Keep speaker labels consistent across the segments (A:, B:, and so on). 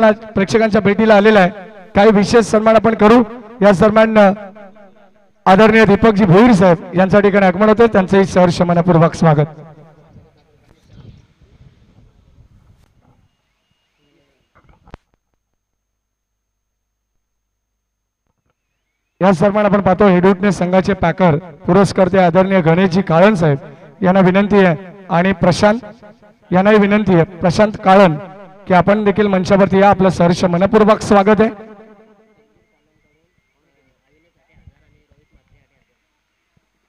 A: प्रेक्षकांच्या भेटीला आलेला आहे. काही विशेष सन्मान आपण करू. या सन्मान आदरणीय दीपकजी भोईर साहेब यांच्या ठिकाणी आगमन होते त्यांचंही सहर्ष मनापूर्वक स्वागत. या सन्मान आपण पाहतो हेडूटने संघाचे पॅकर पुरस्कर्ते आदरणीय गणेशजी काळण साहेब. यांना विनंती आहे. आणि प्रशांत यांनाही विनंती आहे. प्रशांत काळण की आपण देखील मंचावरती या आपलं सहर्ष मनपूर्वक स्वागत आहे.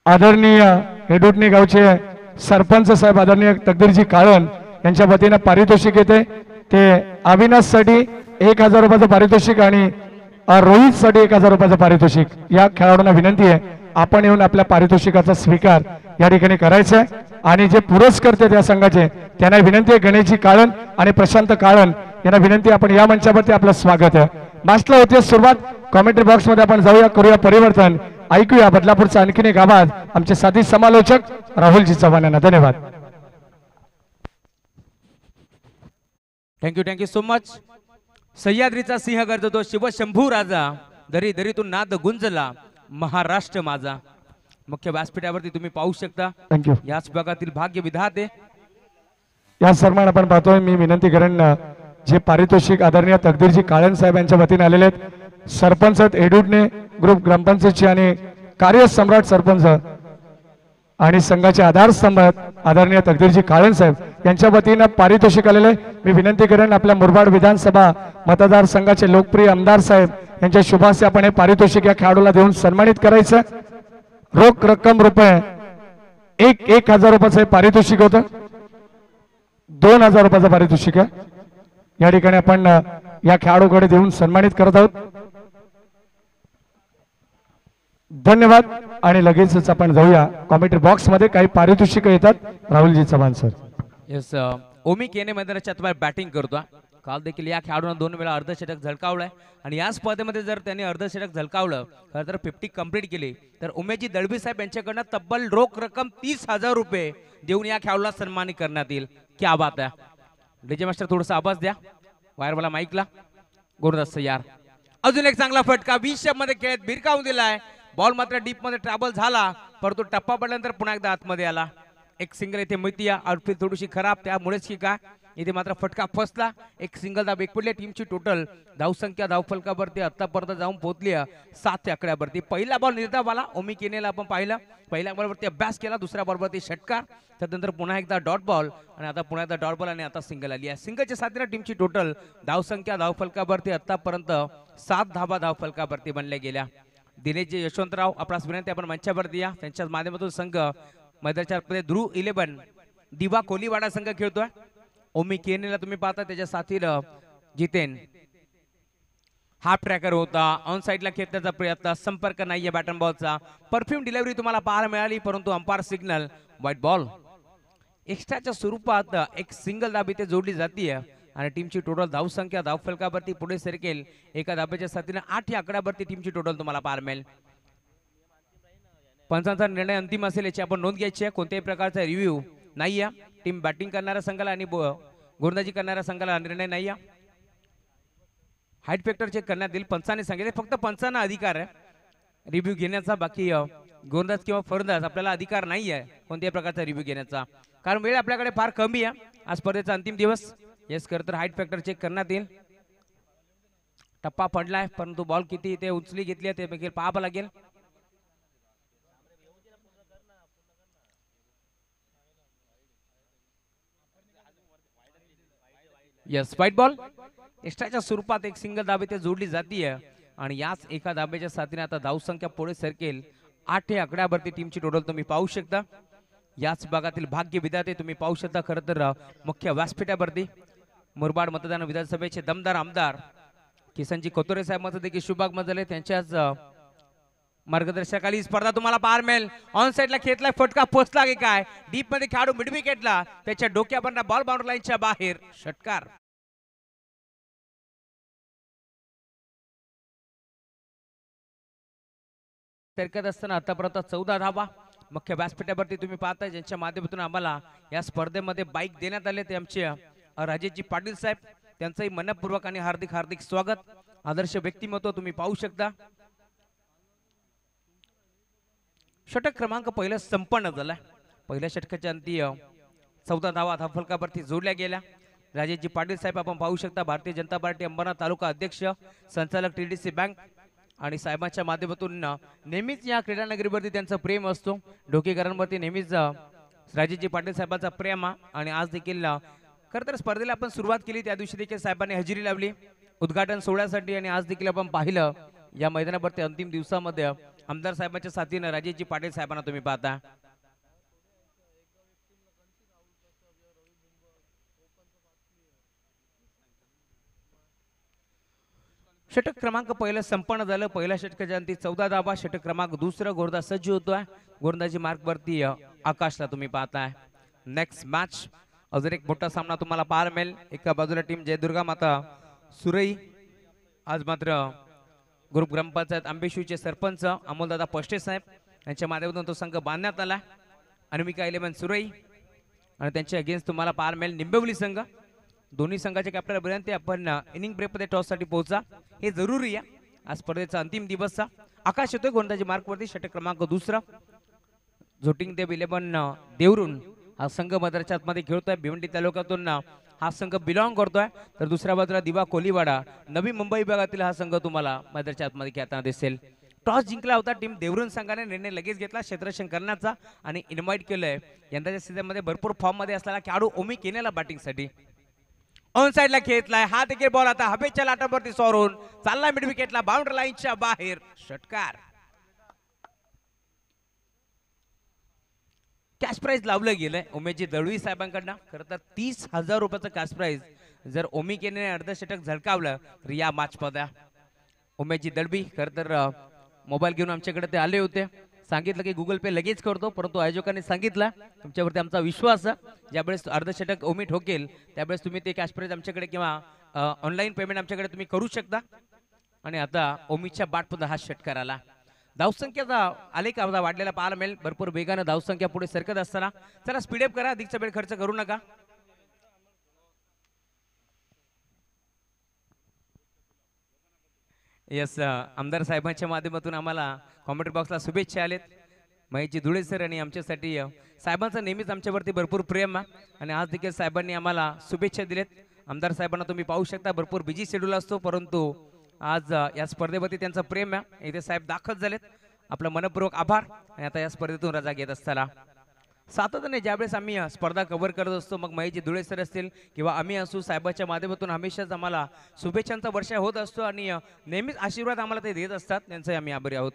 A: आदरणीय हेडुटणी गावचे सरपंच साहेब आदरणीय तकदीरजी काळण यांच्या वतीनं पारितोषिक येते. ते अविनाशसाठी एक हजार रुपयाचं पारितोषिक आणि रोहितसाठी एक हजार रुपयाचं पारितोषिक. या खेळाडूंना विनंती आहे. आपण येऊन आपल्या पारितोषिकाचा स्वीकार या ठिकाणी करायचा आहे आणि जे पुरस्कर्ते त्या संघाचे त्यांना विनंती आहे गणेशजी काळण आणि प्रशांत काळण यांना विनंती आपण या मंचावरती आपलं स्वागत आहे. मास्टला होते सुरुवात. कॉमेंट्री बॉक्समध्ये आपण जाऊया करूया परिवर्तन. ऐकूया बदलापूरचा आणखीन एक आवाज. आमचे साधी समालोचक राहुलजी चव्हाण यांना. धन्यवाद.
B: थँक्यू थँक्यू सो मच सह्याद्रीचा सिंह गरजतो शिवशंभू राजा दरी दरीतून नाद गुंजला. महाराष्ट्र माझा. मुख्य व्यासपीठावरती तुम्ही पाहू शकता.
A: थँक्यू
B: याच भागातील भाग्य विधाते
A: या सन्मान आपण पाहतोय मी विनंती करेन जे पारितोषिक आदरणीय तकदीरजी काळन साहेब यांच्या वतीने आलेले आहेत सरपंच आहेत एडुडने ग्रुप ग्रामपंचायतचे आणि कार्यसम्राट सरपंच आणि संघाचे आधारस्तंभ आहेत आदरणीय तकदीरजी काळन साहेब यांच्या वतीनं पारितोषिक आलेले. मी विनंती करेन आपल्या मुरबाड विधानसभा मतदारसंघाचे लोकप्रिय आमदार साहेब यांच्या शुभास्ते आपण हे पारितोषिक या खेळाडूला देऊन सन्मानित करायचं. रोख रक्कम रुपये एक एक हजार रुपयाचं हे पारितोषिक होतं. दोन हजार रुपयाचं पारितोषिक आहे. या ठिकाणी आपण या खेळाडूकडे देऊन सन्मानित करत आहोत. धन्यवाद. आणि लगेचच आपण जाऊया. कॉमेंट्री बॉक्समध्ये काही पारितोषिक येतात. राहुलजी चव्हाण सर.
B: येस ओमी केने मैदानाच्या तुम्हाला बॅटिंग करतो काल देखील या खेळाडूंना दोन वेळा अर्धशतक झळकावलंय. आणि या स्पर्धेमध्ये जर त्यांनी अर्धशतक झळकावलं खरं तर फिफ्टी कंप्लीट केली. तर उमेशजी दळवी साहेब यांच्याकडनं तब्बल रोख रक्कम तीस हजार रुपये देऊन या खेळाडूला सन्मानित करण्यात येईल. क्या बात आहे. डीजे मास्टर थोडासा आवाज द्या. वायरवाला माईकला. गोरदास यार अजून एक चांगला फटका. वीसमध्ये खेळत भिरकावून दिलाय. बॉल मात्र डीपमध्ये ट्रॅव्हल झाला परंतु टप्पा पडल्यानंतर पुन्हा एकदा आतमध्ये आला. एक सिंगल इथे मिळती आउटफिट थोडीशी खराब त्यामुळेच की काय? इथे मात्र फटका फसला. एक सिंगल धाव एक पडली टीमची टोटल धावसंख्या धावफलकावरती आतापर्यंत जाऊन पोहोचली सात ते पहिला बॉल निर्धाव आला ओमी केनेला आपण पाहिलं. पहिल्या बॉलवरती अभ्यास केला. दुसऱ्या बॉलवरती षटकार. त्यानंतर पुन्हा एकदा डॉट बॉल आणि आता पुन्हा एकदा डॉट बॉल आणि आता सिंगल आली आहे. सिंगलच्या साथीनं टीमची टोटल धावसंख्या धावफलकावरती आतापर्यंत सात धाबा धावफलकावरती बनल्या गेल्या. दिनेशजी यशवंतराव आपणास विनंती आपण मंचावरती या. त्यांच्या माध्यमातून संघ मैदानच्या ध्रुव इलेव्हन दिवा कोलीवाडा संघ खेळतोय. ओमी केनेला तुम्ही पाहता त्याच्या साथीला जितेन. हाफ ट्रॅकर होता. ऑन साईडला खेळण्याचा प्रयत्न संपर्क नाहीये बॅटन बॉलचा परफ्यूम डिलिव्हरी तुम्हाला पाहायला मिळाली परंतु अंपायर सिग्नल व्हाईट बॉल एक्स्ट्राच्या स्वरूपात एक सिंगल दाब इथे जोडली जाते आणि टीमची टोटल धावसंख्या धावफलकावरती पुढे सरकेल. एका धाब्याच्या साथीने आठ या आकड्यावरती टीमची टोटल तुम्हाला पाहायला मिळेल. पंचांचा निर्णय अंतिम असेल याची आपण नोंद घ्यायची आहे. कोणत्याही प्रकारचा रिव्ह्यू नाही आहे टीम बॅटिंग करणाऱ्या संघाला आणि गोलंदाजी करणाऱ्या संघाला निर्णय नाही आहे हाईट फॅक्टर चेक करण्यात येईल. पंचाने सांगितले फक्त पंचांना अधिकार आहे. रिव्ह्यू घेण्याचा बाकी अ, गोलंदाज किंवा फलंदाज आपल्याला अधिकार नाही आहे कोणत्याही प्रकारचा रिव्ह्यू घेण्याचा. कारण वेळ आपल्याकडे फार कमी आहे. आज स्पर्धेचा अंतिम दिवस. येस खरं तर हाईट फॅक्टर चेक करण्यात येईल. टप्पा पडलाय परंतु बॉल किती ते उचली घेतली आहे ते देखील पाहावं लागेल. यस व्हाईट बॉल एक्स्ट्राच्या स्वरूपात एक सिंगल दाबे ते जोडली जाते आणि याच एका दाब्याच्या साथीने आता धावसंख्या पुढे सरकेल. आठ हे आकड्यावरती टीमची टोटल तुम्ही पाहू शकता. याच भागातील भाग्य विधाते तुम्ही पाहू शकता. खरं तर मुख्य व्यासपीठावरती मुरबाड मतदान विधानसभेचे दमदार आमदार किसनजी कोतोरे साहेब मत देखील शुभाग मजले त्यांच्याच मार्गदर्शकाली स्पर्धा तुम्हाला पार मिळेल. ऑन साईडला खेळला फटका पोचला की काय? डीपमध्ये खेळाडू मिडविकेटला. त्याच्या डोक्यापर्यंत बॉल बाउंड्री लाईनच्या बाहेर. षटकार. तरकत असताना आतापर्यंत चौदा धावा. मुख्य व्यासपीठावरती तुम्ही पाहताय ज्यांच्या माध्यमातून आम्हाला या स्पर्धेमध्ये बाईक देण्यात आले ते आमचे राजेशजी पाटील साहेब. त्यांचंही मनपूर्वक आणि हार्दिक हार्दिक स्वागत. आदर्श व्यक्तिमत्व तुम्ही पाहू शकता. षटक क्रमांक पहिलं संपन्न झाला. पहिल्या षटकाच्या अंती चौदा धावा धाफलकावरती जोडल्या गेल्या. राजेशजी पाटील साहेब आपण पाहू शकता भारतीय जनता पार्टी अंबरनाथ तालुका अध्यक्ष संचालक टी डी सी बँक आणि साहेबांच्या माध्यमातून नेहमीच या क्रीडानगरीवरती त्यांचं प्रेम असतो. ढोकेकरांवरती नेहमीच राजेजी राजेशजी पाटील साहेबांचा प्रेम आणि आज देखील अ, खरं तर स्पर्धेला आपण सुरुवात केली. त्या दिवशी देखील साहेबांनी हजेरी लावली. उद्घाटन सोहळ्यासाठी आणि आज देखील आपण पाहिलं या मैदानावरती अंतिम दिवसामध्ये आमदार साहेबांच्या साथीनं राजेशजी पाटील साहेबांना तुम्ही पाहता. षटक क्रमांक पहिलं संपन्न झालं. पहिल्या षटकाच्या जयंती चौदा दाबा षटक क्रमांक दुसरं गोरदा सज्ज होतोय. गोरंदाजी मार्गवरती आकाशला तुम्ही पाहताय. नेक्स्ट मॅच अजून एक मोठा सामना तुम्हाला पाहायला मिळेल. एका बाजूला टीम जयदुर्गा माता सुरई. आज मात्र ग्रुप ग्रामपंचायत आंबेशिवचे सरपंच अमोलदादा पष्टे साहेब यांच्या माध्यमातून तो संघ बांधण्यात आला. अनमिका इलेव्हन सुरई आणि त्यांच्या अगेन्स्ट तुम्हाला पार मिळेल. निंबवली संघ दोन्ही संघाचे कॅप्टन विनंती आपण इनिंग ब्रेकमध्ये टॉससाठी पोहोचा. हे जरुरी आहे. आज स्पर्धेचा अंतिम दिवसचा आकाश येतोय गोंदाजी मार्कवरती षटक क्रमांक दुसरा. झोटिंग देव इलेव्हन देवरून हा संघ मदरच्या आतमध्ये खेळतोय. भिवंडी तालुक्यातून हा संघ बिलॉंग करतोय. तर दुसऱ्या बाजूला दिवा कोलीवाडा. नवी मुंबई विभागातील हा संघ तुम्हाला मैदानाच्या आतमध्ये खेळताना दिसेल. टॉस जिंकला होता टीम देवरुण संघाने. निर्णय लगेच घेतला क्षेत्ररक्षण करण्याचा आणि इन्व्हाइट केलंय. यंदाच्या सीझनमध्ये भरपूर फॉर्ममध्ये असलेला खेळाडू ओमी केनेला बॅटिंगसाठी ऑन साइडला खेळतलाय. हा देखील बॉल आता हवेच्या लाटावरती सोरून चालला मिड विकेटला बाउंड्री लाईनच्या बाहेर. षटकार कॅश प्राईज लावलं गेलंय. उमेशजी दळवी साहेबांकडनं. खरं तर तीस हजार रुपयाचं कॅश प्राईज जर ओमी केने अर्धशतक झळकावलं तर या मॅच मध्ये. उमेशजी दळवी खरं तर मोबाईल घेऊन आमच्याकडे ते आले होते. सांगितलं की गुगल पे लगेच करतो परंतु आयोजकांनी सांगितलं तुमच्यावरती आमचा विश्वास आहे. ज्यावेळेस अर्धशतक ओमी ठोकेल त्यावेळेस तुम्ही ते कॅश प्राईज आमच्याकडे किंवा ऑनलाईन पेमेंट आमच्याकडे तुम्ही करू शकता. आणि आता ओमीच्या बाटमध्ये हा षटकार आला. धावसंख्याचा आले का वाढलेला पाहायला मिळेल. भरपूर वेगानं धावसंख्या पुढे सरकत असताना. चला स्पीडअप करा. अधिकचा वेळ खर्च करू नका. येस uh, आमदार साहेबांच्या माध्यमातून आम्हाला कॉमेंट बॉक्सला शुभेच्छा आलेत. महेशजी धुळे सर आणि आमच्यासाठी साहेबांचा साहेबांचं नेहमीच आमच्यावरती भरपूर प्रेम आहे. आणि आज देखील साहेबांनी आम्हाला शुभेच्छा दिलेत. आमदार साहेबांना तुम्ही पाहू शकता. भरपूर बिझी शेड्यूल असतो परंतु आज या स्पर्धेवरती त्यांचं प्रेम आहे इथे साहेब दाखल झालेत. आपलं मनपूर्वक आभार. आणि आता या स्पर्धेतून रजा घेत असताना. सातत्याने ज्यावेळेस आम्ही स्पर्धा कव्हर करत असतो मग महेशजी धुळे सर असतील किंवा आम्ही असू साहेबाच्या माध्यमातून हमेशाच आम्हाला शुभेच्छांचा वर्षा होत असतो आणि नेहमीच आशीर्वाद आम्हाला ते देत असतात. त्यांचे आम्ही आभारी आहोत.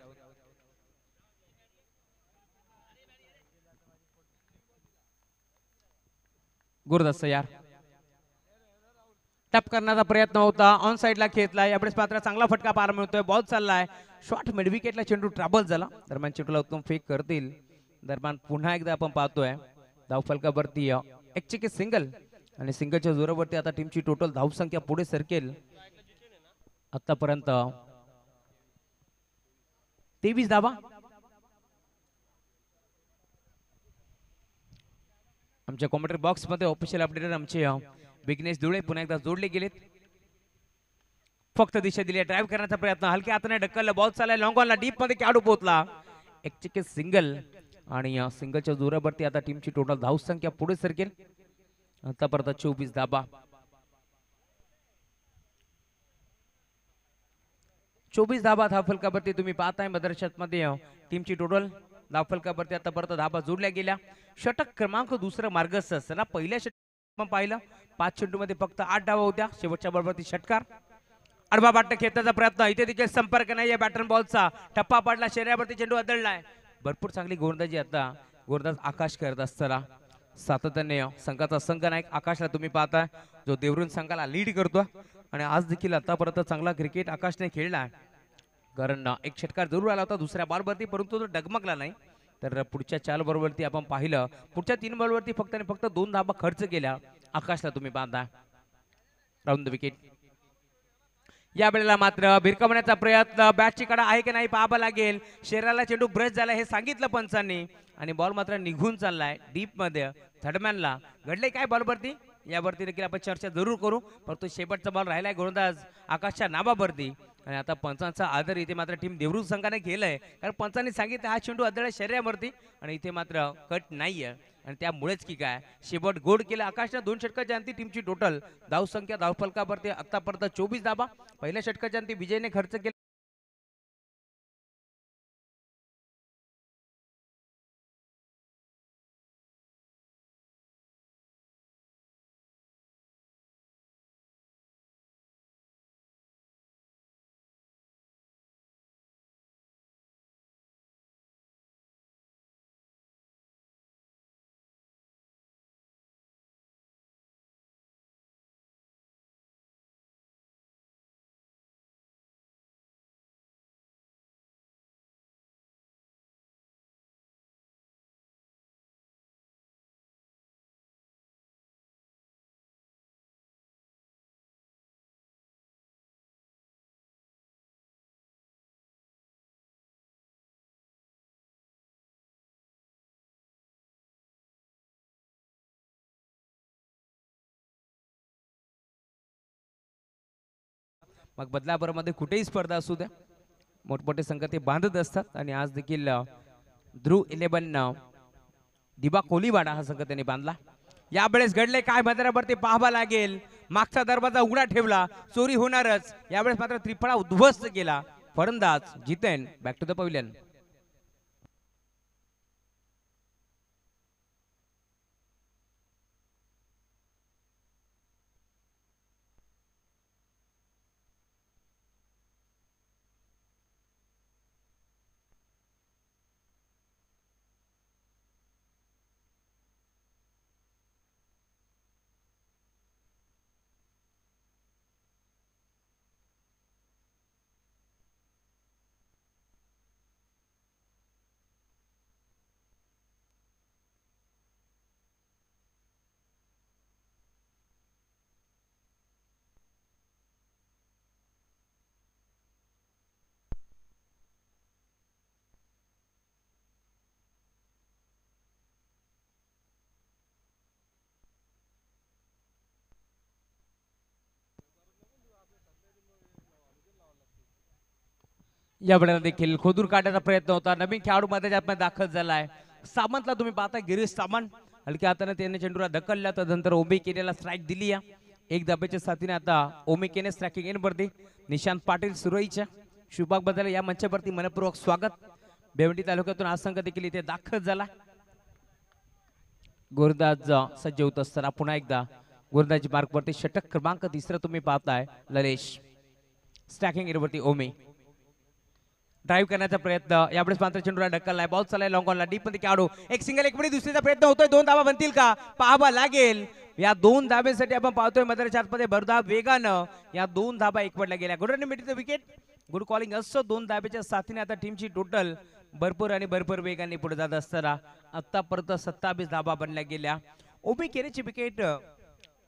B: गुरुदत्त यार. टप करण्याचा प्रयत्न होता. ऑन साईडला खेचला यावेळेस मात्र चांगला फटका पार मिळतोय. बॉल चाललाय. शॉर्ट मिड विकेटला चेंडू ट्रॅबल झाला. दरम्यान चेंडूला उत्तम फेक करतील. दरम्यान पुन्हा एकदा आपण पाहतोय. धाव फलकावरती अ, एक सिंगल आणि सिंगलच्या जोरावरती आता टीमची टोटल धावसंख्या पुढे सरकेल. आतापर्यंत तेवीस धावा. आमच्या कॉमेंटरी बॉक्समध्ये ऑफिशियल अपडेट आमचे विघ्नेश धुळे पुन्हा एकदा जोडले गेलेत. फक्त दिशा दिली ड्राईव्ह करण्याचा प्रयत्न. हलक्या हाताने ढकललं. बॉल चालला लॉंग ऑनला डीपमध्ये खेळाडू पोहोचला. एक चिके सिंगल आणि अ, सिंगलच्या जोरावरती आता टीमची टोटल धाव संख्या पुढे सरकेल. आतापर्यंत चोवीस धाबा. चोवीस धाबा धावफलकावरती तुम्ही पाहताय मदरशात मध्ये टीमची टोटल धावफलकावरती आतापर्यंत धाबा जोडल्या गेल्या. षटक क्रमांक दुसरं मार्गस्थ असताना पहिल्या मग पाहिलं पाच चेंडूमध्ये फक्त आठ डावा होत्या. शेवटच्या बरोबरती षटकार. अडबा बाटणं खेळण्याचा प्रयत्न. इथे देखील संपर्क नाही या बॅटन बॉलचा. टप्पा पडला शरीरावरती चेंडू आदळलाय. भरपूर चांगली गोंदाजी आता गोंदाज आकाश करत असताना. सातत्याने संघाचा संघ नायक आकाशला तुम्ही पाहताय. जो देवरून संघाला लीड करतो. आणि आज देखील आतापर्यंत चांगला क्रिकेट आकाशने खेळला. कारण एक षटकार जरूर आला होता दुसऱ्या बॉलवरती परंतु तो डगमगला नाही. तर पुढच्या चार बॉलवरती आपण पाहिलं पुढच्या तीन बॉलवरती फक्त आणि फक्त दोन धाबा खर्च केल्या आकाशला तुम्ही बांधा. Round the wicket. या वेळेला मात्र भिरकवण्याचा प्रयत्न बॅटची कडा आहे की नाही पाहावं लागेल. शरीराला चेंडू ब्रश झाला हे सांगितलं पंचांनी. आणि बॉल मात्र निघून चाललाय डीपमध्ये. थर्डमॅनला घडले काय बॉलवरती यावरती देखील आपण चर्चा जरूर करू. परंतु शेवटचा बॉल राहिलाय गोलंदाज आकाशच्या नावावरती. आणि आता पंचांचा आदर इथे मात्र टीम देवरुख संघाने केलाय. कारण पंचांनी सांगितलं हा चेंडू आदळ शरीरावरती आणि इथे मात्र कट नाहीये. आणि त्यामुळेच की काय शेवट गोड केलं आकाशच्या दोन षटकाच्या अंती टीमची टोटल धाव संख्या धाव आतापर्यंत चोवीस धाबा. पहिल्या षटकाच्या अंती विजयने खर्च केला. मग बदलापूरमध्ये कुठेही स्पर्धा असू द्या. मोठमोठे संघ ते बांधत असतात आणि आज देखील ध्रुव इलेव्हन दिबा कोलीवाडा हा संघ त्यांनी बांधला. यावेळेस घडले काय मैदानावरती पाहावा लागेल. मागचा दरवाजा उघडा ठेवला. चोरी होणारच. यावेळेस मात्र त्रिफळा उद्ध्वस्त केला. फलंदाज Jiten. Back to the pavilion या वेळेला देखील खोदूर काढण्याचा प्रयत्न होता. नवीन खेळाडू मध्ये त्यात दाखल झालाय. सामंतला तुम्ही पाहता गिरीश सामंत. हलक्या हाताने त्याने चेंडूला ढकलला त्यानंतर ओमी केनेला स्ट्राईक दिली या. एक धाब्याच्या साथीने आता ओमी केने स्ट्रायकिंग इन वरती. निशांत पाटील सुरईच्या. शुभाग बदल या मंचावरती मनपूर्वक स्वागत. बेवंडी तालुक्यातून आज संघ देखील इथे दाखल झाला. गोरदाज सज्ज होत असताना पुन्हा एकदा गोरदाजी मार्कवरती षटक क्रमांक तिसरा तुम्ही पाहताय ललेश. स्ट्रॅकिंग इनवरती ओमी. ड्राईव्ह करण्याचा प्रयत्न. यावेळेस मात्र चेंडूला ढकललाय बॉल चाललाय लॉंग ऑनला डीपमध्ये खेळाडू. एक सिंगल एक मिनिट दुसरीचा प्रयत्न होतोय. दोन धाबा बनतील का? पाहावा लागेल. या दोन धाब्यासाठी आपण पाहतोय मदरच्या आतमध्ये भरधाव वेगानं या दोन धाबा एकवटल्या गेल्या. गुड मिटीचं विकेट गुड कॉलिंग असं दोन धाब्याच्या साथीने आता टीमची टोटल भरपूर आणि भरपूर वेगाने पुढे जात असताना आतापर्यंत सत्तावीस धाबा बनल्या गेल्या. ओबी केरेची विकेट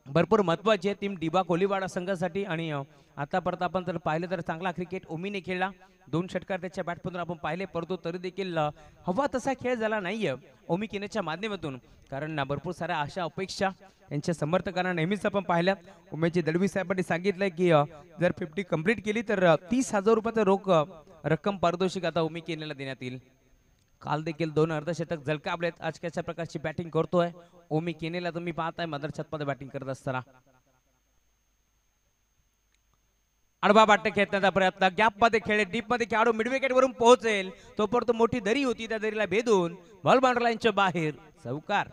B: भरपूर महत्वाची आहे. टीम डिबा कोलीवाडा संघासाठी आणि आतापर्यंत आपण जर पाहिलं तर चांगला क्रिकेट ओमीने खेळला. दोन षटकार त्याच्या बॅटमधून आपण पाहिले परंतु तरी देखील हवा तसा खेळ झाला नाहीये ओमी केनेच्या माध्यमातून. कारण ना भरपूर साऱ्या आशा अपेक्षा यांच्या समर्थकांना नेहमीच आपण पाहिल्या. उमेशजी दळवी साहेबांनी सांगितलंय की जर फिफ्टी कंप्लीट केली तर तीस हजार रुपयाचं रोख रक्कम पारितोषिक आता ओमिकिनेला देण्यात येईल. काल देखील दोन अर्धशतक झलकावलेत आज कशा प्रकारची बॅटिंग करतोय? ओमी केनेला तुम्ही पाहताय मदर छतमध्ये बॅटिंग करत असताना. आडवा बाट खेळण्याचा प्रयत्न. गॅपमध्ये खेळ डीपमध्ये खेळाडू मिडविकेट वरून पोहोचेल. तोपर्यंत मोठी दरी होती त्या दरीला भेदून. बॉल बाउंड्री बाहेर. चौकार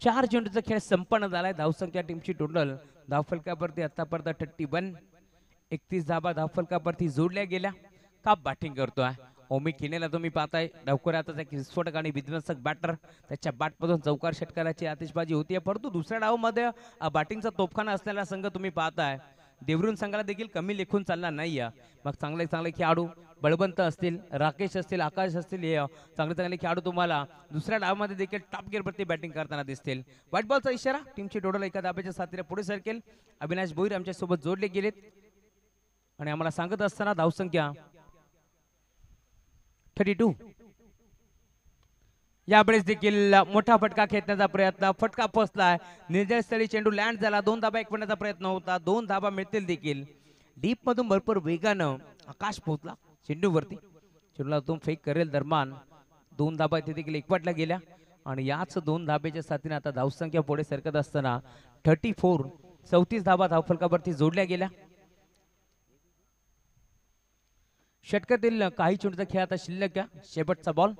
B: चार चेंडूचा खेळ संपन्न झालाय. धावसंख्या टीमची टोटल धावफलकावरती आतापर्यंत थर्टी वन एकतीस धाबा धावफलकावरती जोडल्या गेल्या. का बॅटिंग करतोय. ओमी किनेला तुम्ही पाहताय. डावकऱ्याचा एक विस्फोटक आणि विध्वंसक बॅटर त्याच्या बॅटमधून चौकार षटकाराची आतिषबाजी होतीये. परंतु दुसऱ्या डावमध्ये बॅटिंगचा तोफखाना असलेला संघ तुम्ही पाहताय. देवरून संघाला देखील कमी लेखून चालला नाही मग चांगले चांगले खेळाडू बळवंत असतील राकेश असतील आकाश असतील हे चांगले चांगले खेळाडू तुम्हाला दुसऱ्या डावामध्ये देखील टॉप गिअरवरती बॅटिंग करताना दिसतील. व्हाईट बॉलचा इशारा टीमची टोटल एका दाब्याच्या साथीला पुढे सरकेल. अविनाश भोईर आमच्यासोबत जोडले गेलेत. आणि आम्हाला सांगत असताना धावसंख्या थर्टी टू. यावेळेस देखील मोठा फटका खेचण्याचा प्रयत्न फटका पोचलाय निर्जयस्थळी चेंडू लँड झाला. दोन धाबा एक पडण्याचा प्रयत्न होता. दोन धाबा मिळतील देखील. डीप मधून भरपूर वेगानं आकाश पोहोचला चेंडूवरती. चेंडूला दोन फेक करेल दरम्यान दोन धाबा इथे देखील एकवटल्या गेल्या. आणि याच दोन धाब्याच्या साथीने आता धावसंख्या पुढे सरकत असताना थर्टी फोर चौतीस धाबा धावफलकावरती जोडल्या गेल्या. षटकातील काही चेंडूचा खेळ आता शिल्लक घ्या. शेवटचा बॉल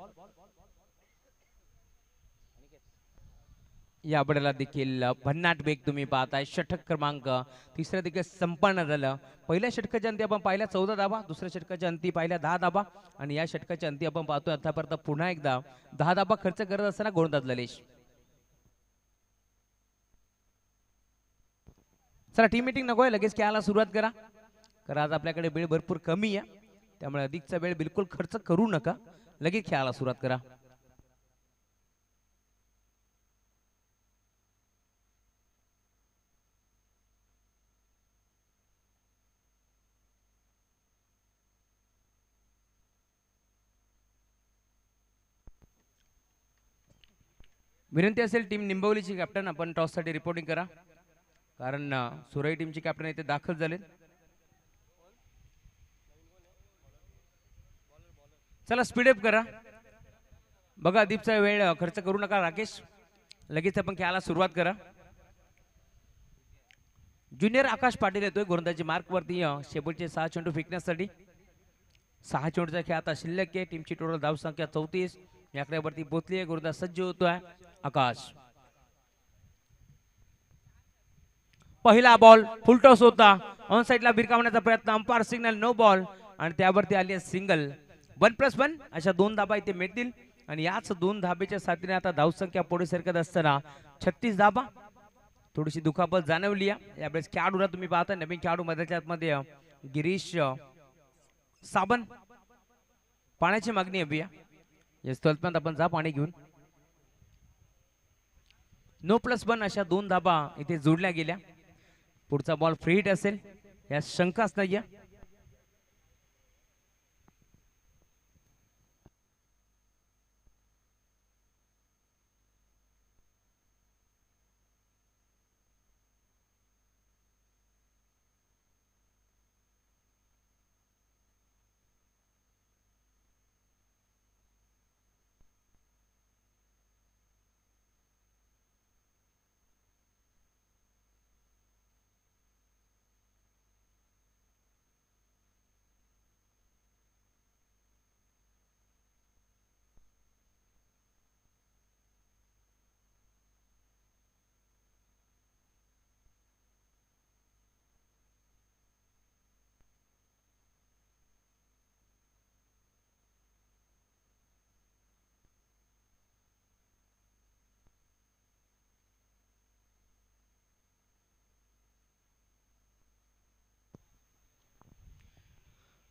B: या बडेला देखील भन्नाट वेग तुम्ही पाहताय. षटक क्रमांक तिसऱ्या देखील संपन्न झालं. पहिल्या षटकाच्या अंती आपण पाहिल्या चौदा धाबा दुसऱ्या षटकाच्या अंती पाहिल्या दहा धाबा आणि या षटकाच्या अंती आपण पाहतोय आतापर्यंत पुन्हा एकदा दहा धाबा खर्च करत असताना गोंदाज ललेश. चला टीम मिटिंग आहे लगेच खेळायला सुरुवात करा. कारण आज आपल्याकडे वेळ भरपूर कमी आहे. त्यामुळे अधिकचा वेळ बिलकुल खर्च करू नका. लगेच खेळायला सुरुवात करा. विनंती असेल टीम निंबवलीची कॅप्टन आपण टॉससाठी रिपोर्टिंग करा. कारण सुरई टीमची कॅप्टन इथे दाखल झालेत. चला स्पीडअप करा. बघा दीपचा वेळ खर्च करू नका राकेश. लगेच आपण खेळायला सुरुवात करा. ज्युनियर आकाश पाटील येतोय गोंदाजी मार्क वरती शेवटचे सहा चेंडू फेकण्यासाठी. सहा चेंडूचा खेळ आता शिल्लक आहे. टीमची टोटल धाव संख्या चौतीस. याकड्यावरती पोचली आहे. गोलंदाज सज्ज होतोय आकाश. पहिला बॉल फुलटॉस होता. ऑन साईडला भिरकावण्याचा प्रयत्न. अंपायर सिग्नल नो बॉल आणि त्यावरती आली सिंगल वन प्लस वन अशा दोन धाबा इथे मिळतील. आणि याच दोन धाबेच्या साथीने आता धावसंख्या पुढे सरकत असताना छत्तीस धाबा. थोडीशी दुखापत जाणवली आहे. यावेळेस खेळाडूला तुम्ही पाहता नवीन खेळाडू मध्याच्या आतमध्ये गिरीश साबण पाण्याची मागणी आहे या स्थलपर्यंत आपण जा पाणी घेऊन. नो प्लस वन अशा दोन धाबा इथे जोडल्या गेल्या. पुढचा बॉल फ्री हिट असेल. या शंकाच नाही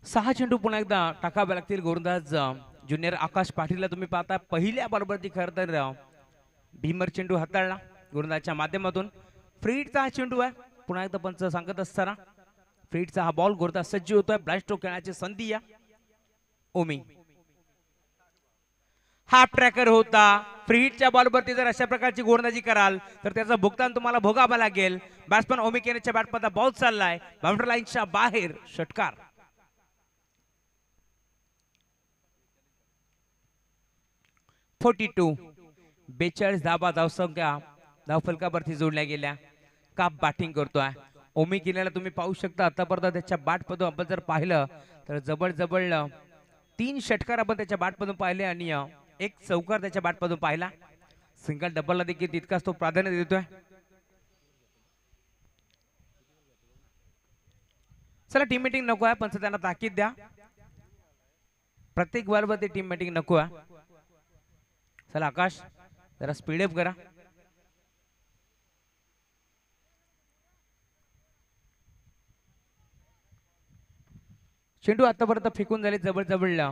B: सहा चेंडू पुन्हा एकदा टाकावे लागतील गोरंदाज ज्युनियर आकाश पाटीलला तुम्ही पाहता. पहिल्या बरोबरती खरं तर भीमर चेंडू हाताळला गोरंदाजच्या माध्यमातून. फ्रीडचा हा चेंडू आहे. पुन्हा एकदा पंच सांगत असताना फ्रीडचा हा बॉल गोरंदाज सज्ज होतोय. ब्लास्टो खेळण्याची संधी या. ओमी. हाफ ट्रॅकर होता. फ्रीडच्या बॉलवरती जर अशा प्रकारची गोलंदाजी कराल तर त्याचं भुगतान तुम्हाला भोगावं लागेल. बॅट्समन ओमी केनेच्या बॅटमध्ये बॉल चाललाय. बाउंड्री लाईनच्या बाहेर षटकार. फोर्टी टू बेचाळीस धाबा धावसंख्या धावफलकावरती जोडल्या गेल्या. काप बॅटिंग करतोय. ओमी किल्ल्याला तुम्ही पाहू शकता आतापर्यंत त्याच्या बॅटमधून आपण जर पाहिलं तर जवळ जवळ तीन षटकार आपण त्याच्या बाटमधून पाहिले आणि एक चौकार त्याच्या बाटमधून पाहिला. सिंगल डबलला देखील तितकाच तो प्राधान्य देतोय. चला टीम मिटिंग नको आहे पण त्यांना ताकीद द्या. प्रत्येक बॉलवरती टीम मिटिंग नको आहे चला आकाश जरा स्पीडअप करा. चेंडू आतापर्यंत फेकून झाले जवळ जबळला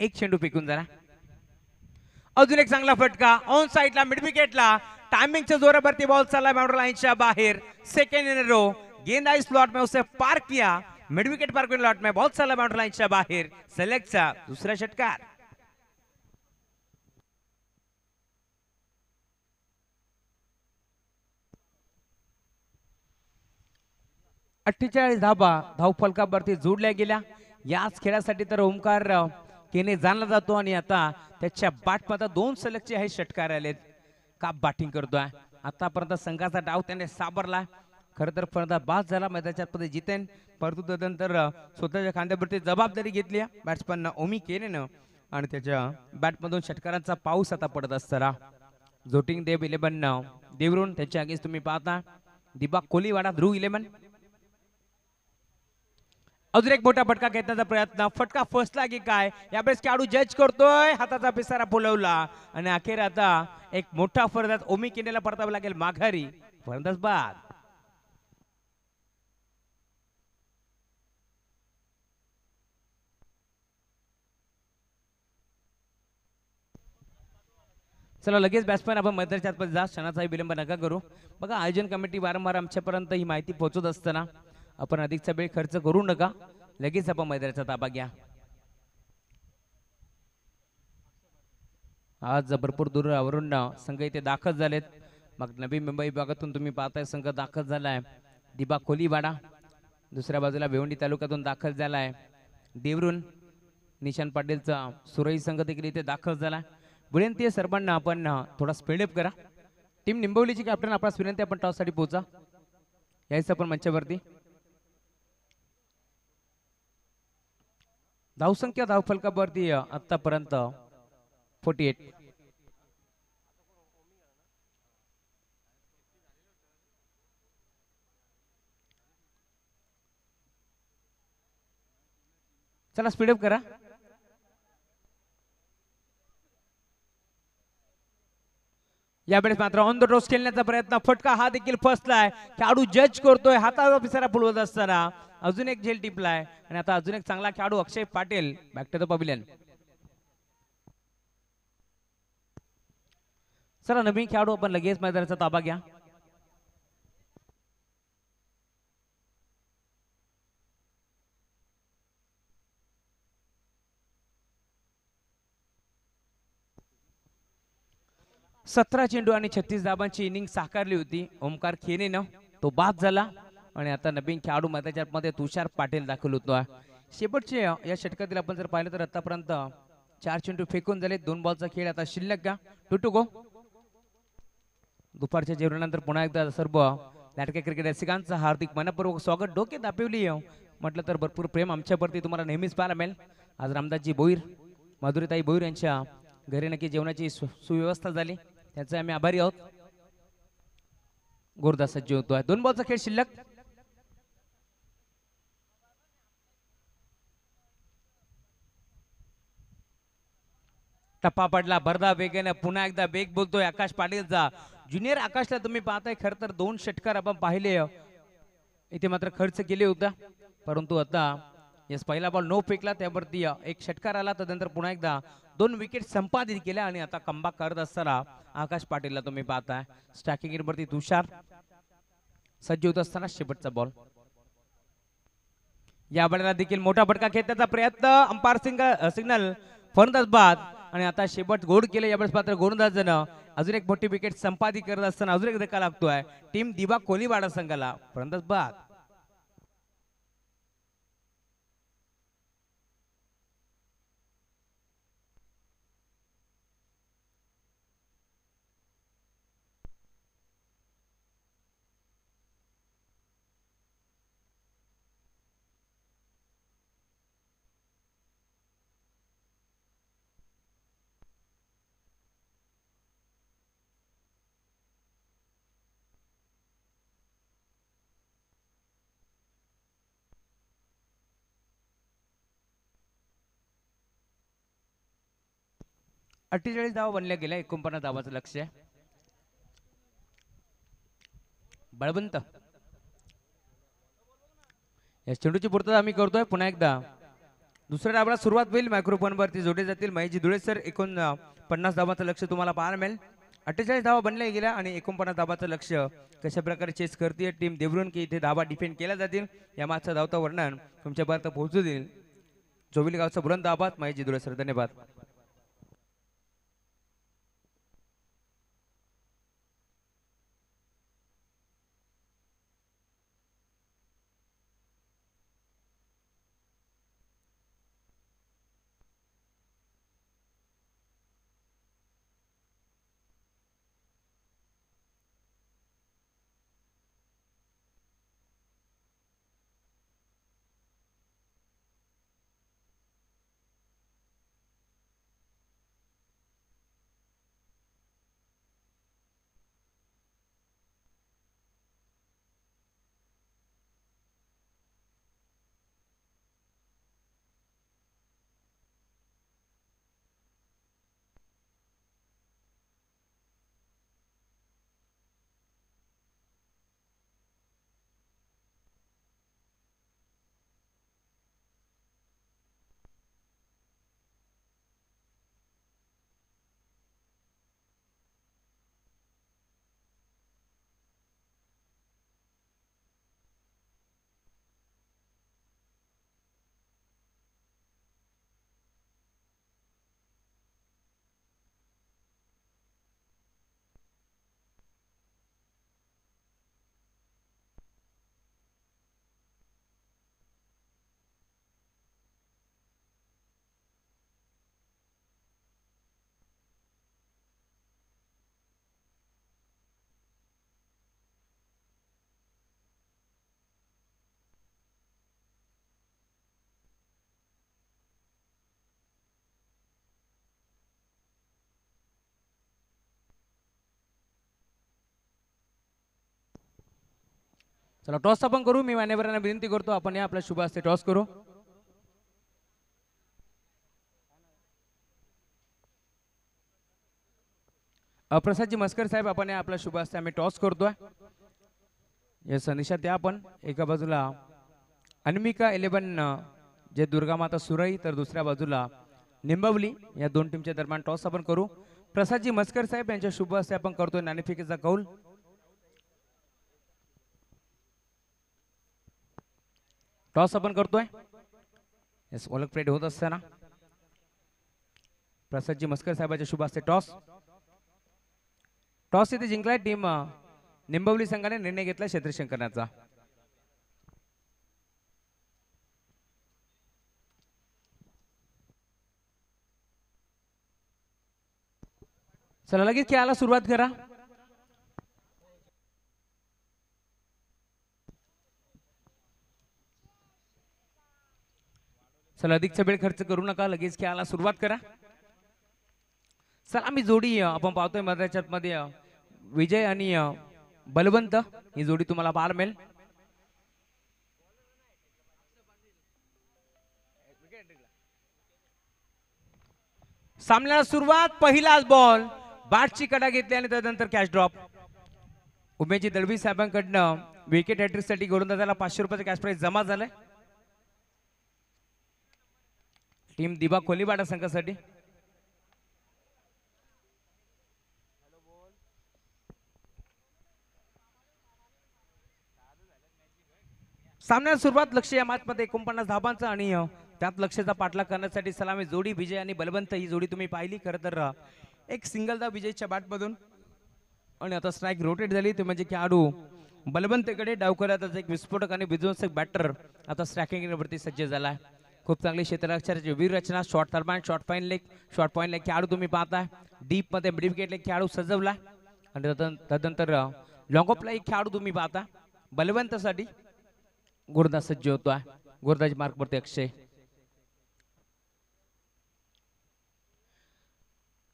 B: एक चेंडू फेकून झाला अजून एक चांगला फटका ऑन साईडला मिड विकेटला टायमिंगच्या जोरावरती बॉल चालला बाउंड्री लाईनच्या बाहेर. सेकंड इन रो गेंद आई स्लॉट में उसे पार किया. मिड विकेट पार्क लॉट में बॉल चालला बाउंड्री लाईनच्या बाहेर. सिलेक्टचा दुसरा षटकार. अठ्ठेचाळीस धाबा धावफलकावरती जोडल्या गेल्या. याच खेळासाठी तर ओमकार केने जाणला जातो आणि आता त्याच्या बाटपाता दोन सलगचे हे षटकार आलेत काप बॅटिंग करतोय? आतापर्यंत संघाचा डाव त्याने साबरला खरं तर फलंदाज बाद झाला मैदानाच्या मध्ये जितेन. परंतु तदनंतर स्वतःच्या खांद्यावरती जबाबदारी घेतली. बॅट्समॅन ओमी केनेनं आणि त्याच्या बॅटमधून षटकारांचा पाऊस आता पडत असताना. झोटिंग देव इलेव्हन देवरून त्याच्या आगीच तुम्ही पाहता. दिबा कोलीवाडा ध्रुव इलेव्हन. अजून एक मोठा फटका घेण्याचा प्रयत्न. फटका फसला की काय? यावेळेस खेळाडू जज करतोय. हाताचा पिसारा फुलवला. आणि अखेर आता एक मोठा फरदात ओमी किनेला परतावं लागेल माघारी. फरदास बाद. चला लगेच बॅट्समॅन आपण मैदानाच्या आतमध्ये जा. क्षणाचाही विलंब नका करू. बघा आयोजन कमिटी वारंवार आमच्यापर्यंत ही माहिती पोहोचत असताना आपण अधिकचा वेळ खर्च करू नका. लगेच आपण मैदानाचा ताबा घ्या. आज भरपूर दूरावरून संघ इथे दाखल झालेत. मग नवी मुंबई विभागातून तुम्ही पाहताय संघ दाखल झालाय. दिबा कोलीवाडा दुसऱ्या बाजूला भिवंडी तालुक्यातून दाखल झालाय. देवरून निशान पाटीलचा सुरई संघ देखील इथे दाखल झालाय विनंती आहे सर्वांना आपण थोडा स्पीडअप करा. टीम निंबवलीची कॅप्टन आपणास विनंती आपण टॉससाठी पोहोचा. यायचं आपण मंचावरती. धावसंख्या धावफलकावरती अ, आतापर्यंत फोर्टी एट चला स्पीडअप करा. यावेळेस मात्र ऑन द टॉस खेळण्याचा प्रयत्न. फटका हा देखील फसलाय खेळाडू जज करतोय. हाताचा पिसारा फुलवत असताना अजून एक झेल टिपलाय. आणि आता अजून एक चांगला खेळाडू Akshay Patil. Back to the pavilion चला नवीन खेळाडू आपण लगेच मैदानाचा ताबा घ्या. सतरा चेंडू आणि छत्तीस धाबांची इनिंग साकारली होती. ओमकार खेनेनं तो बाद झाला. आणि आता नवीन खेळाडू मैदानाच्या मध्ये तुषार पाटील दाखल होतो. शेवटचे या षटकातील आपण जर पाहिलं तर आतापर्यंत चार चेंडू फेकून झाले. दोन बॉलचा खेळ आता शिल्लक का टू टू गो. दुपारच्या जेवणानंतर पुन्हा एकदा सर्व लाटक्या क्रिकेट रसिकांचं हार्दिक मनपूर्वक स्वागत. डोके दापिवली म्हटलं तर भरपूर प्रेम आमच्यावरती तुम्हाला नेहमीच पाहायला मिळेल. आज रामदासजी बोईर माधुरीताई बोईर यांच्या घरी नक्की जेवणाची सु- सुव्यवस्था झाली. त्याचे आम्ही आभारी आहोत. गुरुदास सज्ज होतोय दोन बॉलचा खेळ शिल्लक. टप्पा पडला. भरदा वेगेने पुन्हा एकदा वेग बोलतोय. आकाश पाटीलचा ज्युनियर आकाशला तुम्ही पाहताय खर तर दोन षटकार आपण पाहिले. इथे मात्र खर्च केले होता. परंतु आता येस पहिला बॉल नो फेकला त्यावरती एक षटकार आला त्यानंतर पुन्हा एकदा दोन विकेट संपादित केल्या आणि आता कंबाक करत असताना आकाश पाटीलला तुम्ही पाहताय. स्टॅकिंग वरती तुषार. सज्ज होत असताना शेवटचा बॉल या बळाला देखील मोठा फटका खेळण्याचा प्रयत्न. अंपायर सिंगल सिग्नल फलंदाज बाद. आणि आता शेवट गोड केले यावेळेस मात्र गोलंदाजानं. अजून एक मोठी विकेट संपादित करत असताना अजून एक धक्का लागतोय. टीम दिवा कोलीवाडा संघाला. फलंदाज बाद. अठ्ठेचाळीस धावा बनल्या गेल्या. एकोणपन्नास धावाचं लक्ष आहे. बळवंत. या चेंडूची पूर्तता आम्ही करतोय. पुन्हा एकदा. दुसऱ्या डावाला सुरुवात होईल. मायक्रोफोन वरती जोडले जातील महेशजी धुळे सर. एकोण पन्नास धावाचं लक्ष तुम्हाला पाहायला मिळेल. अठ्ठेचाळीस धावा बनल्या गेल्या आणि एकोणपन्नास धाबाचं लक्ष कशा प्रकारे चेस करते टीम देवरून की इथे धाबा डिफेंड केल्या जातील या मागचा धावता वर्णन तुमच्यापर्यंत पोहोचू देईल. जोविल गावचा बुलंद आबाद. महेश धुळे सर धन्यवाद. चला टॉस आपण करू. मी मान्यवरांना विनंती करतो आपण या आपल्या शुभ हस्ते टॉस करू प्रसादजी मस्कर साहेब आपण या आपल्या शुभ हस्ते आम्ही टॉस करतोय. या संदेशात द्या आपण. एका बाजूला अनमिका इलेव्हन जे दुर्गा माता सुरई तर दुसऱ्या बाजूला निंबवली. या दोन टीमच्या दरम्यान टॉस आपण करू. प्रसादजी मस्कर साहेब यांच्या शुभ हस्ते आपण करतोय. नाणेफेकीचा कौल. टॉस आपण करतोय. येस ओलक प्लेट होत असताना. प्रसादजी मस्कर साहेबांच्या शुभ असते टॉस टॉस इथे जिंकलाय टीम निंबवली संघाने निर्णय घेतला क्षेत्ररक्षण करण्याचा चला लगेच खेळायला सुरुवात करा. चला अधिकचा वेळ खर्च करू नका लगेच खेळायला सुरुवात करा. चला आम्ही जोडी आपण पाहतोय मधल्या मध्ये विजय आणि बलवंत. ही जोडी तुम्हाला पार मिळेल. सामन्याला सुरुवात पहिलाच बॉल बाटची कडा घेतली आणि त्यानंतर कॅश ड्रॉप उमेशजी दळवी साहेबांकडनं विकेट हॅट्रिकसाठी गोलंदाजाला पाचशे रुपयाचं कॅश प्राईज जमा झालंय. टीम दिबा कोलीबाडा संघासाठी? सामन्याला सुरुवात लक्ष या मॅचमध्ये एकोणपन्नास धाबांचं आणि त्यात लक्षचा पाठलाग करण्यासाठी सलामी जोडी विजय आणि बलवंत ही जोडी तुम्ही पाहिली. खरं तर एक सिंगल दा विजयच्या बॅटमधून. आणि आता स्ट्राईक रोटेट झाली. ते म्हणजे खेळाडू बलवंतकडे डावकऱ्याचा एक विस्फोटक आणि विध्वंसक बॅटर आता स्ट्रॅकिंग वरती सज्ज आहे. खूप चांगली क्षेत्ररक्षणाची वीर रचना short third man short point leg short point leg खेळाडू तुम्ही पाहताय. डीपमध्ये मिड लेग खेळाडू सजवला. आणि तदनंतर लॉंग एक खेळाडू तुम्ही पाहता बलवंतासाठी गुरदा सज्ज होतो गुरदाची मार्क वरती अक्षय.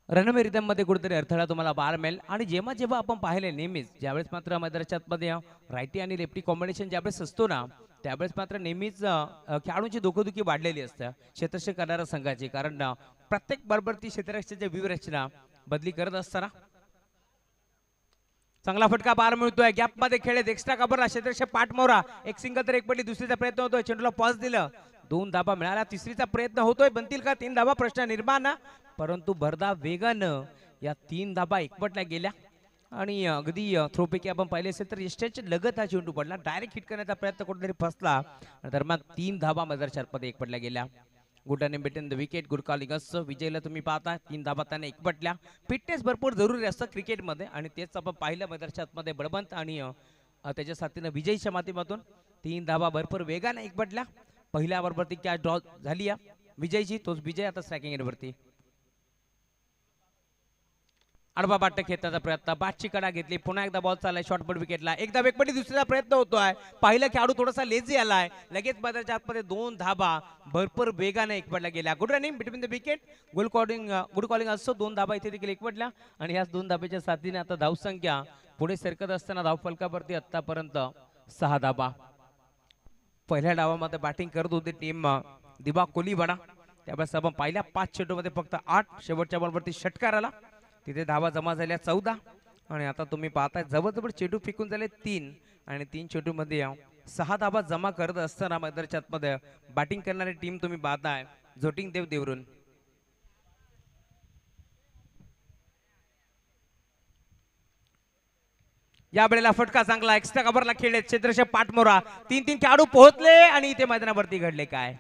B: रणवीरमध्ये कुठेतरी अडथळा तुम्हाला बार मिळेल. आणि जेव्हा जेव्हा आपण पाहिले नेहमीच ज्यावेळेस मात्र मैदानाच्या मध्ये रायटी आणि लेफ्टी कॉम्बिनेशन ज्यावेळेस असतो ना त्यावेळेस मात्र नेहमीच खेळाडूंची दुखोदुखी वाढलेली असते क्षेत्ररक्षण करणाऱ्या संघाची. कारण प्रत्येक बरोबर ती क्षेत्ररक्षणाची व्यूहरचना बदली करत असताना. चांगला फटका पार मिळतोय. गॅपमध्ये खेळत. एक्स्ट्रा कबरला क्षेत्ररक्षक पाठ मोरा एक सिंगल तर एक पडली दुसरीचा प्रयत्न होतोय. चेंडूला पॉज दिलं. दोन धाबा मिळाला. तिसरीचा प्रयत्न होतोय. बनतील का? तीन धाबा प्रश्न निर्माण. परंतु भरदा वेगानं या तीन धाबा एकपटल्या गेल्या. आणि अगदी थ्रोपैकी आपण पाहिले असेल तर यष्ट्याच्या लगत हा चेंडू पडला. डायरेक्ट हिट करण्याचा प्रयत्न कुठेतरी फसला. दरम्यान तीन धाबा मैदानाच्या एकपटल्या गेल्या. गुडाने आणि बेटन द विकेट गुड असं. विजयला तुम्ही पाहता तीन धाबा त्याने एकपटल्या फिटनेस भरपूर जरुरी असतं क्रिकेटमध्ये आणि तेच आपण पाहिलं मदरशातमध्ये आतमध्ये बळवंत आणि त्याच्या साथीनं विजयच्या माध्यमातून तीन धाबा भरपूर वेगाने एकपटल्या पहिल्या ओव्हरवरती कॅच ड्रॉ झाली या विजयची तोच विजय आता स्ट्रायकिंग वरती आडवा बाटक खेळण्याचा प्रयत्न. बाटची कडा घेतली. पुन्हा एकदा बॉल चाललाय. शॉर्ट विकेटला एकदा वेगपटी दुसऱ्याचा प्रयत्न होतोय. पहिला खेळाडू थोडासा लेझी आलाय. लगेच बदलच्या आतमध्ये दोन धाबा भरपूर वेगाने एकवटला गेला good running between the wicket good calling good calling असतो दोन धाबा इथे देखील एकवटल्या. आणि याच दोन धाब्याच्या साथीने आता धावसंख्या पुढे सरकत असताना धावफलकावरती आतापर्यंत सहा धाबा. पहिल्या डावामध्ये बॅटिंग करत होती टीम uh, दिबा कोलीवाडा. त्यावेळेस आपण पहिल्या पाच चेंडूमध्ये फक्त आठ. शेवटच्या बॉलवरती षटकार आला. तिथे धावा जमा झाल्या चौदा. आणि आता तुम्ही पाहताय जवळजवळ चेंडू फेकून झाले तीन. आणि तीन चेंडूमध्ये सहा धाबा जमा करत असताना मैदानाच्या आतमध्ये बॅटिंग करणारी टीम तुम्ही पाहताय झोटिंग देव देवरून. या वेळेला फटका चांगला एक्स्ट्रा कव्हरला खेळले क्षेत्रशे पाठमोरा तीन तीन खेळाडू पोहोचले आणि इथे मैदानावरती घडले काय?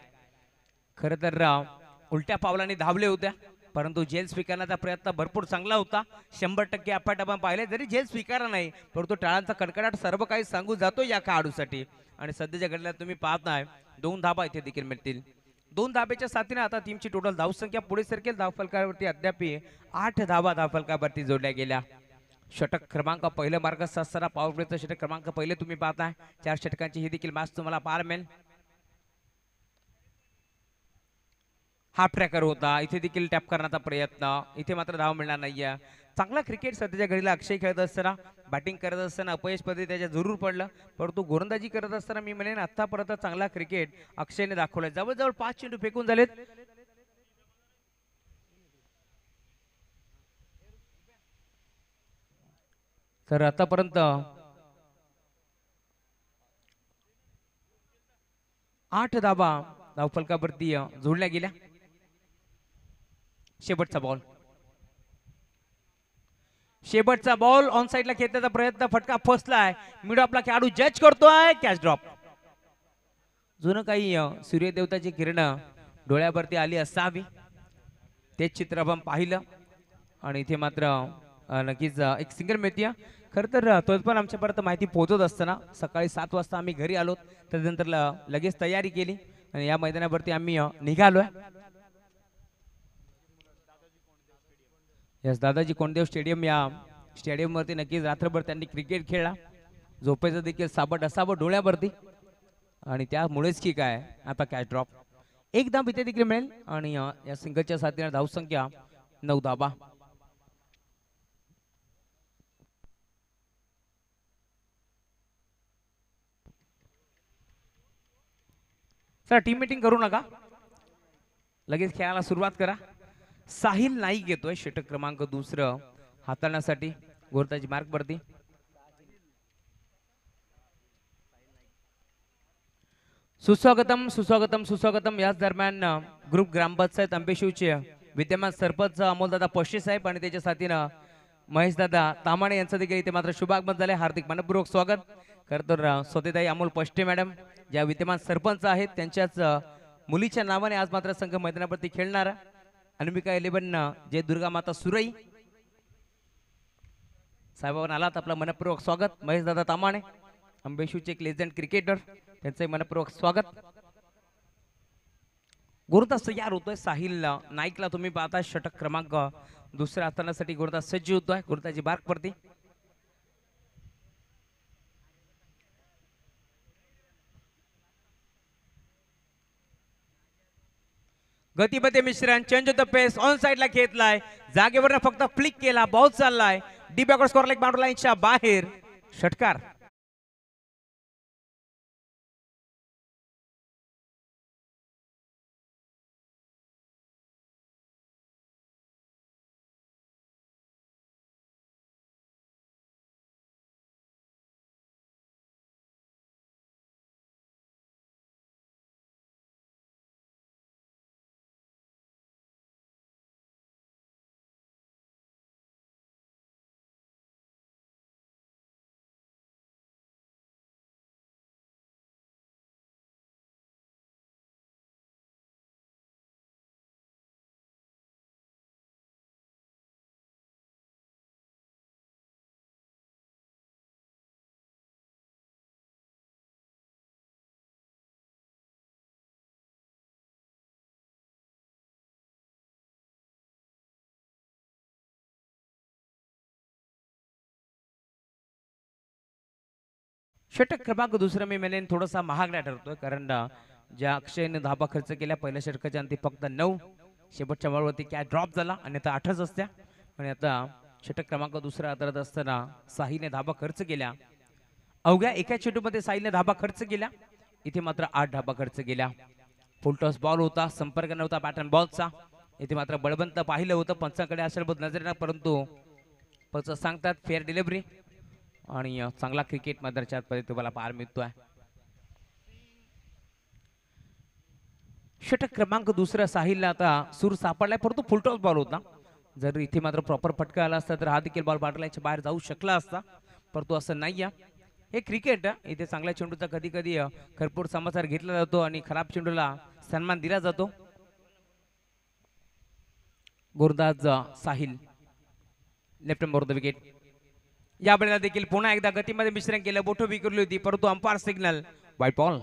B: खर तर राव उलट्या पावलाने धावले होत्या. परंतु जेल स्वीकारण्याचा प्रयत्न भरपूर चांगला होता. शंभर टक्के आपण पाहिले जरी जेल स्वीकारला नाही परंतु टाळांचा कडकडाट सर्व काही सांगू जातो या खेळाडूसाठी आणि सध्याच्या घडल्यात तुम्ही पाहताय दोन धाबा इथे देखील मिळतील. दोन धाब्याच्या साथीने आता टीमची टोटल धावसंख्या पुढे सरकेल. धावफलकावरती अद्याप आठ धाबा धावफलकावरती जोडल्या गेल्या. षटक क्रमांक पहिलं मार्ग असताना पॉवर प्लेचं षटक क्रमांक पहिले तुम्ही पाहताय. चार षटकांची ही देखील मॅच तुम्हाला पार मिळेल. हाफ ट्रॅकर होता. इथे देखील टॅप करण्याचा प्रयत्न. इथे मात्र धाव मिळणार नाहीये. चांगला क्रिकेट सध्याच्या घडीला अक्षय खेळत असताना बॅटिंग करत असताना अपयश पद्धती त्याच्या जरूर पडलं. परंतु गोलंदाजी करत असताना मी म्हणेन आतापर्यंत चांगला क्रिकेट अक्षयने दाखवलाय. जवळजवळ पाच चेंडू फेकून झालेत. तर आतापर्यंत आठ धाबा धावफलकावरती जोडल्या गेल्या. शेवटचा बॉल शेवटचा बॉल ऑन साईडला खेळण्याचा प्रयत्न. फटका फसलाय. मिडो आपला खेळाडू जज करतोय. कॅच ड्रॉप जुनं काही सूर्यदेवताची किरण डोळ्यावरती आली असावी. तेच चित्र आपण पाहिलं. आणि इथे मात्र नक्कीच एक सिंगल मिळते खरं तर तोच पण आमच्यापर्यंत माहिती पोहोचत असताना सकाळी सात वाजता आम्ही घरी आलो. त्यानंतर लगेच तयारी केली. आणि या मैदानावरती आम्ही निघालोय. यस दादाजी कोणदेव स्टेडियम या स्टेडियमवरती नक्कीच रात्रभर त्यांनी क्रिकेट खेळला. झोपेचं देखील साबट असावं डोळ्यावरती. आणि त्यामुळेच की काय आता कॅच ड्रॉप एक धाब इथे देखील मिळेल आणि या सिंगलच्या साथीने धावसंख्या नऊ धाबा सर टीम मीटिंग करू नका. लगेच खेळायला सुरुवात करा. साहिल नाईक येतोय षटक क्रमांक दुसरं. हाताळण्यासाठी गोरताची मार्क वरती सुस्वागतम सुस्वागतम सुस्वागतम. याच दरम्यान ग्रुप ग्रामपंचायत अंबेशिवचे विद्यमान सरपंच अमोलदादा पश्चिम साहेब आणि त्याच्या साथीनं महेशदादा तामाणे यांचं देखील इथे मात्र शुभागमन झाले हार्दिक मनपूर्वक स्वागत. करतो स्वतःताई स्वतेताई अमोल पष्टे मॅडम ज्या विद्यमान सरपंच आहेत त्यांच्याच मुलीच्या नावाने आज मात्र संघ मैदानावरती खेळणार. अनमिका इलेव्हन जय दुर्गा माता सुरई. साहेबांना आलात आपलं मनपूर्वक स्वागत. महेशदादा तामाणे अंबेशूचे एक लेजंड क्रिकेटर त्यांचं मनपूर्वक स्वागत. गुरुदास तयार होतोय साहिलला. नाईकला तुम्ही पाहता षटक क्रमांक दुसऱ्या हाताळण्यासाठी गुरुदास सज्ज होतोय. गुरुदाची बार्क पडते गतीमध्ये मिश्रण चेंज द पेस ऑन साइडला घेतलाय जागेवर फक्त फ्लिक केला बॉल चाललाय. The backward square leg boundary लाईनच्या बाहेर. षटकार. षटक क्रमांक दुसरं मी म्हणेन थोडासा महागडा ठरतोय कारण ज्या अक्षयने धाबा खर्च केला पहिल्या षटकाच्या अंती फक्त नऊ. शेवटच्या बॉलवरती कॅच ड्रॉप झाला आणि आता आठच असत्या. आणि आता षटक क्रमांक दुसरा आदरत असताना साहीने धाबा खर्च केला. अवघ्या एका चेंडूमध्ये साईने धाबा खर्च केला. इथे मात्र आठ धाबा खर्च केला. फुलटॉस बॉल होता संपर्क नव्हता बॅटन बॉलचा इथे मात्र बळवंत पाहिलं होतं पंचाकडे असेल बहुत नजरेनं परंतु पंच सांगतात फेअर डिलिव्हरी आणि चांगला क्रिकेट मैदानाच्या तुम्हाला पार मिळतो आहे षटक क्रमांक दुसऱ्या साहिलला आता सूर सापडलाय परंतु फुलटॉस बॉल होता. जर इथे मात्र प्रॉपर फटका आला असता तर हा देखील बॉल बाटल्याच्या बाहेर जाऊ शकला असता. परंतु असं नाही आहे हे क्रिकेट इथे चांगल्या चेंडूचा कधी कधी खरपूर समाचार घेतला जातो आणि खराब चेंडूला सन्मान दिला जातो. गुरदाज Sahil. Left number the wicket या वेळेला देखील पुन्हा एकदा गतीमध्ये मिश्रण केलं. बोटो विकरली होती परंतु अंपायर सिग्नल. वाईट बॉल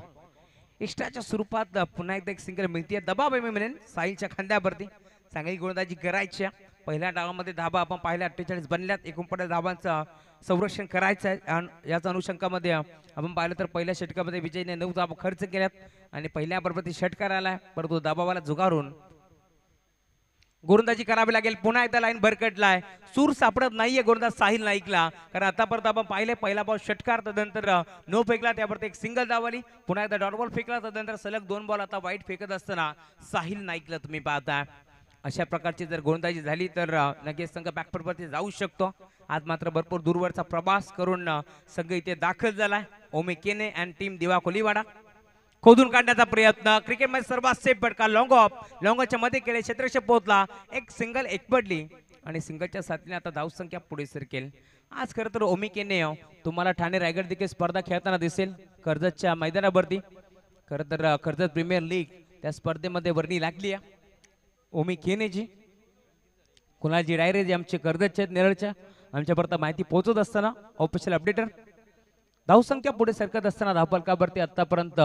B: एक्स्ट्राच्या स्वरूपात पुन्हा एकदा एक सिंगल मिळते दबाव आहे मी म्हणेन. साहिलच्या खांद्यावरती. चांगली गोलंदाजी करायची पहिल्या डावामध्ये धाबा आपण पाहिल्या अठ्ठेचाळीस बनल्यात. एकोणपन्नास धाबांचं संरक्षण करायचं आहे. आणि याच अनुषंगामध्ये आपण पाहिलं तर पहिल्या षटकामध्ये विजयने नऊ धाबा खर्च केल्यात. आणि पहिल्या बरोबर षटकार आलाय. परंतु दबावाला जुगारून गोलंदाजी करावी लागेल. पुन्हा एकदा लाईन भरकटलाय. सूर सापडत नाहीये गोलंदाज साहिल नाईकला. कारण आतापर्यंत आपण पाहिले पहिला बॉल षटकार तदनंतर नो फेकला त्यावरती एक सिंगल धावली. पुन्हा एकदा डॉट बॉल फेकला तदनंतर सलग दोन बॉल आता वाईट फेकत असताना साहिल नाईकला तुम्ही पाहताय. अशा प्रकारची जर गोलंदाजी झाली तर अ, संघ बॅकफुटवरती जाऊ शकतो. आज मात्र भरपूर दूरवरचा प्रवास करून संघ इथे दाखल झालाय. ओमे केने अँड टीम दिवा कोलीवाडा. खोदून काढण्याचा प्रयत्न. क्रिकेटमध्ये सर्वात सेफ फटका लॉंग ऑफ लॉंगच्या मध्ये केले क्षेत्रक्षेप पोहोचला. एक सिंगल एक पडली आणि सिंगलच्या साथीने आता धावसंख्या पुढे सरकेल. आज खरं तर ओमिकेने तुम्हाला ठाणे रायगड देखील स्पर्धा खेळताना दिसेल. कर्जतच्या मैदानावरती. खरं तर कर्जत प्रीमियर लीग त्या स्पर्धेमध्ये वर्णी लागली आहे. ओमी केनेची कुणालजी डायरे आमचे कर्जतचे आहेत नेरळच्या. आमच्यापर्यंत माहिती पोहोचत असताना ऑफिशियल अपडेटर धावसंख्या पुढे सरकत असताना धावफलकावरती आतापर्यंत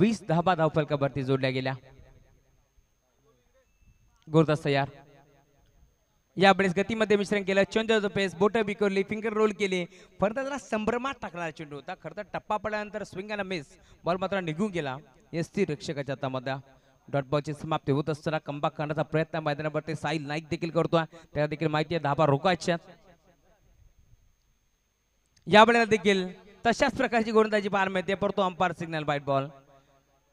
B: वीस धाबा धावफलकावरती जोडल्या गेल्या. गुरुदास तयार. यावेळेस गतीमध्ये मिश्रण केलं. चेंज पेस बोट बिकवली फिंगर रोल केले. परत त्याला संभ्रमात टाकला चेंडू होता. खरं तर टप्पा पडल्यानंतर स्विंग मिस बॉल मात्र निघून गेला. एस ती रक्षकाच्या हातामध्ये. डॉट बॉलची समाप्ती होत असताना कंबाक करण्याचा प्रयत्न मैदानावरती साईल नाईक देखील करतोय. त्याला देखील माहिती आहे धाबा रोकायच्या यावेळेला देखील तशाच प्रकारची गोलंदाजी पाहायला मिळते. परतो अंपायर सिग्नल बाईट बॉल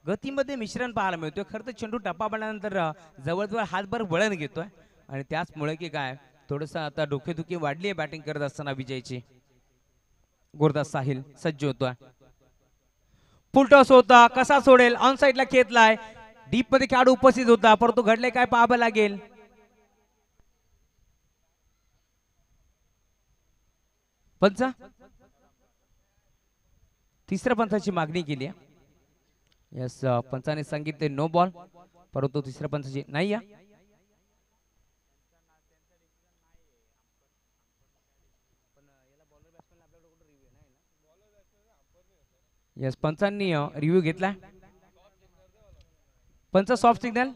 B: गतीमध्ये मिश्रण पाहायला मिळतोय. खरं तर चेंडू टप्पा पडल्यानंतर जवळजवळ हातभर वळण घेतोय. आणि त्याचमुळे की काय थोडस आता डोकेदुखी वाढली आहे बॅटिंग करत असताना विजयची. गुरदास साहिल सज्ज होतोय. फुलटॉस होता. कसा सोडेल? ऑन साईडला खेतलाय डीपमध्ये खेळाडू उपस्थित होता. परंतु घडले काय पाहावं लागेल? पंचा? तिसऱ्या पंचाची मागणी केली आहे. यस पंचाने सांगितले नो बॉल परंतु तिसऱ्या पंचाची नाही या यस पंचांनी रिव्ह्यू घेतला. पंच सॉफ्ट सिग्नल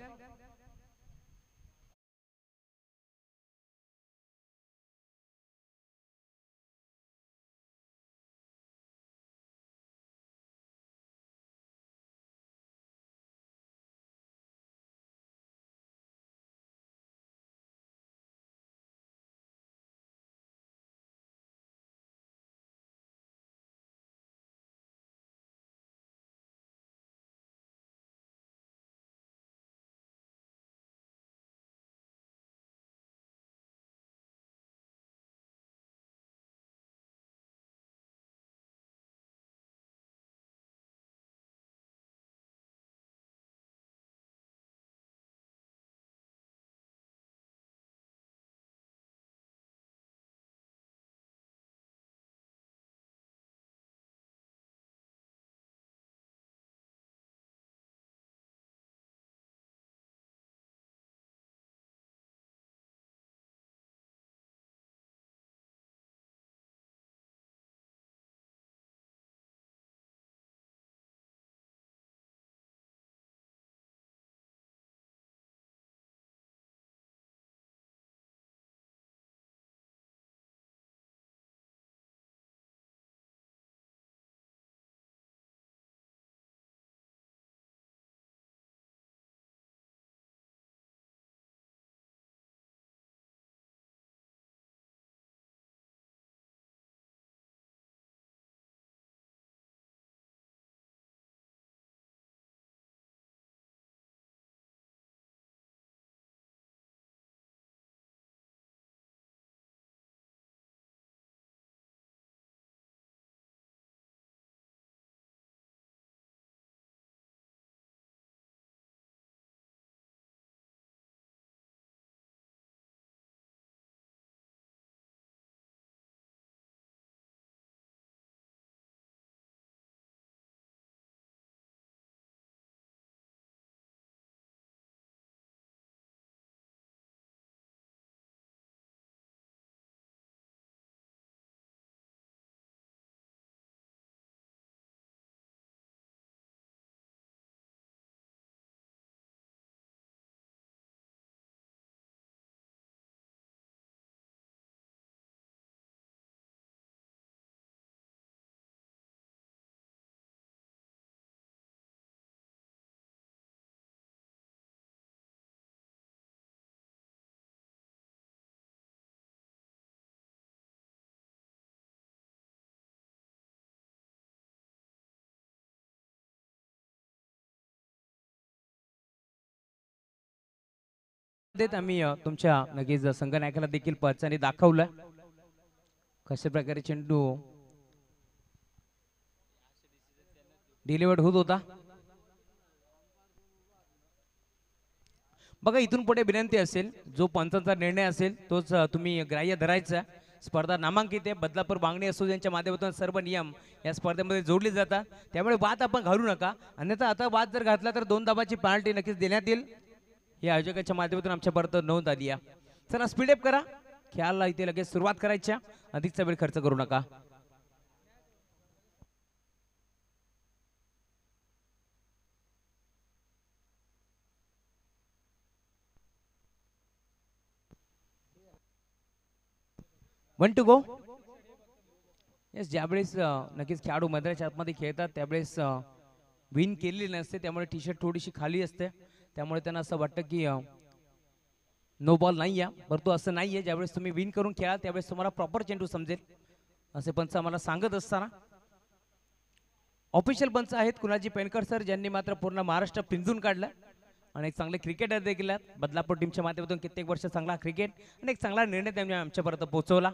B: देत आम्ही तुमच्या नगीच संगनायकाला देखील पचाने दाखवलं. कशा प्रकारे चेंडू डिलिव्हर्ड होत होता. बघा इथून पुढे विनंती असेल जो पंचांचा निर्णय असेल तोच तुम्ही ग्राह्य धरायचा. स्पर्धा नामांकित आहे. बदलापूर बांगणी असो यांच्या माध्यमातून सर्व नियम या स्पर्धेमध्ये जोडले जातात. त्यामुळे वाद आपण घालू नका. अन्यथा आता वाद जर घातला तर दोन दाबाची पेनल्टी नक्कीच देण्यात येईल. या आयोजकाच्या माध्यमातून आमच्यापर्यंत नोंद आली आहे. चला स्पीडअप करा. खेळाला इथे लगेच सुरुवात करायच्या. अधिकचा वेळ खर्च करू नका. वन टू गो येस ज्यावेळेस नक्कीच खेळाडू मैदानाच्या आतमध्ये खेळतात त्यावेळेस विन केलेली नसते त्यामुळे टी शर्ट थोडीशी खाली असते. त्यामुळे त्यांना असं वाटतं की नो बॉल नाही आहे परंतु असं नाही आहे ज्यावेळेस तुम्ही विन करून खेळा त्यावेळेस तुम्हाला प्रॉपर चेंडू समजेल. असे पंच आम्हाला सांगत असताना. ऑफिशियल पंच आहेत कुणाजी पेनकर सर ज्यांनी मात्र पूर्ण महाराष्ट्र पिंजून काढलं. आणि एक चांगले क्रिकेटर देखील आहेत. बदलापूर टीमच्या माध्यमातून कित्येक वर्ष चांगला क्रिकेट आणि एक चांगला निर्णय त्यांनी आमच्यापर्यंत पोहोचवला.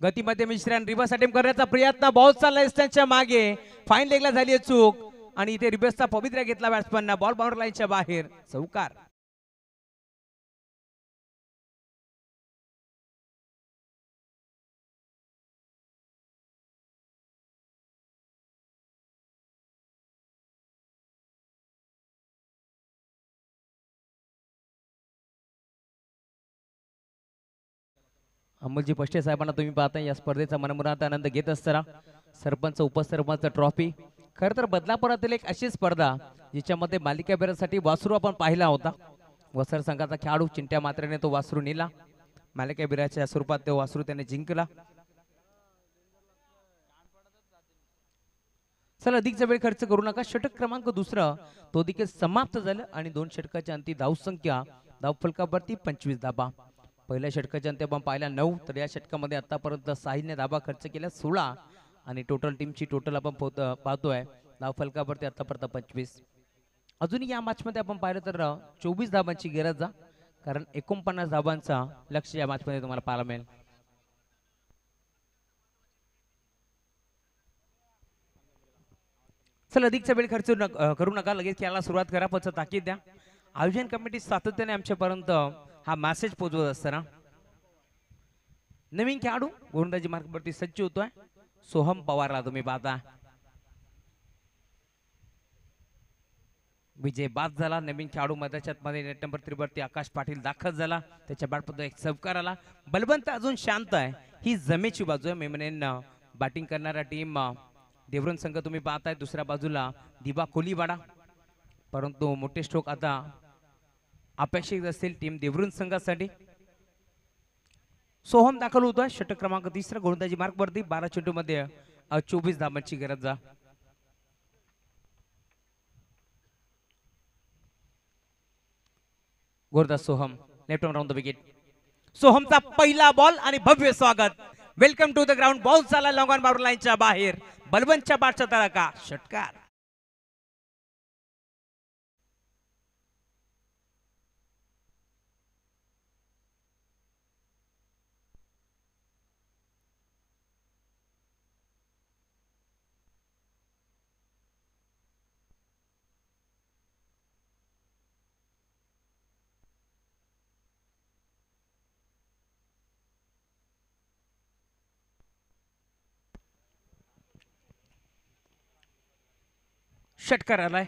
B: गतीमध्ये मिश्रण रिव्हर्स अटेम्प्ट करण्याचा प्रयत्न. बॉल चालला त्यांच्या मागे. फाईन लेगला झाली आहे चूक. आणि इथे रिबेसचा पवित्र घेतला बॅट्समॅनना बॉल बाउंड्री लाईनच्या बाहेर. चौकार. अमोलजी पष्टे साहेबांना तुम्ही पाहता या स्पर्धेचा मनमुरात आनंद घेत असताना सरपंच उपसरपंच ट्रॉफी खरं तर बदलापुरातील एक अशी स्पर्धा जिच्यामध्ये मालिका बेरासाठी वासरू आपण पाहिला होता. वसर संघाचा खेळाडू चिंट्या मात्रेने तो वासरू नेला. मालिका बिराच्या स्वरूपात तो वासरू त्याने जिंकला. चला अधिकचा वेळ खर्च करू नका. षटक क्रमांक दुसरा तो देखील समाप्त झालं आणि दोन षटकाच्या अंती धावसंख्या धावफलकावरती पंचवीस धाबा. पहिल्या षटकाच्या अंती आपण पाहिला नऊ तर या षटकामध्ये आतापर्यंत साहिलने धाबा खर्च केल्या सोळा. आणि टोटल टीमची टोटल आपण पोहत- पाहतोय. धावफलकावरती आतापर्यंत पंचवीस. अजूनही या मॅचमध्ये आपण पाहिलं तर चोवीस धाबांची गरज जा. कारण एकोणपन्नास धाबांचा लक्ष या मॅचमध्ये तुम्हाला पाहायला मिळेल. चल अधिकचा वेळ खर्च न- करू नका. लगेच खेळायला सुरुवात करा. पण ताकीद द्या. आयोजन कमिटी सातत्याने आमच्यापर्यंत हा मेसेज पोहोचवत असताना. नवीन खेळाडू गोलंदाजी मार्गावरती सज्ज होतोय. सोहम पवारला तुम्ही पाहता. विजय बाद झाला. नवीन खेळाडू मैदानाच्या मध्ये नेट नंबर त्रिवरती आकाश पाटील दाखल झाला. त्याच्या बॅटमध्ये एक चौकार आला. बलवंत अजून शांत आहे. ही जमेची बाजू आहे. मेमनेन बॅटिंग करणारा टीम देवरुण संघ तुम्ही पाहताय. दुसऱ्या बाजूला दिबा कोलीवाडा. परंतु मोठे स्ट्रोक आता अपेक्षित असतील टीम देवरुण संघासाठी. सोहम दाखल होता षटक क्रमांक तिसरा गोलंदाजी मार्क वरती. बारा चेंडू मध्ये चोवीस धाबांची गरज जा गोरदास Soham left round the wicket सोहमचा पहिला बॉल आणि भव्य स्वागत. Welcome to the ground ball झाला लॉंग ऑन लाईनच्या बाहेर. बलवंतच्या पाठचा तळका. षटकार. षटकार आलाय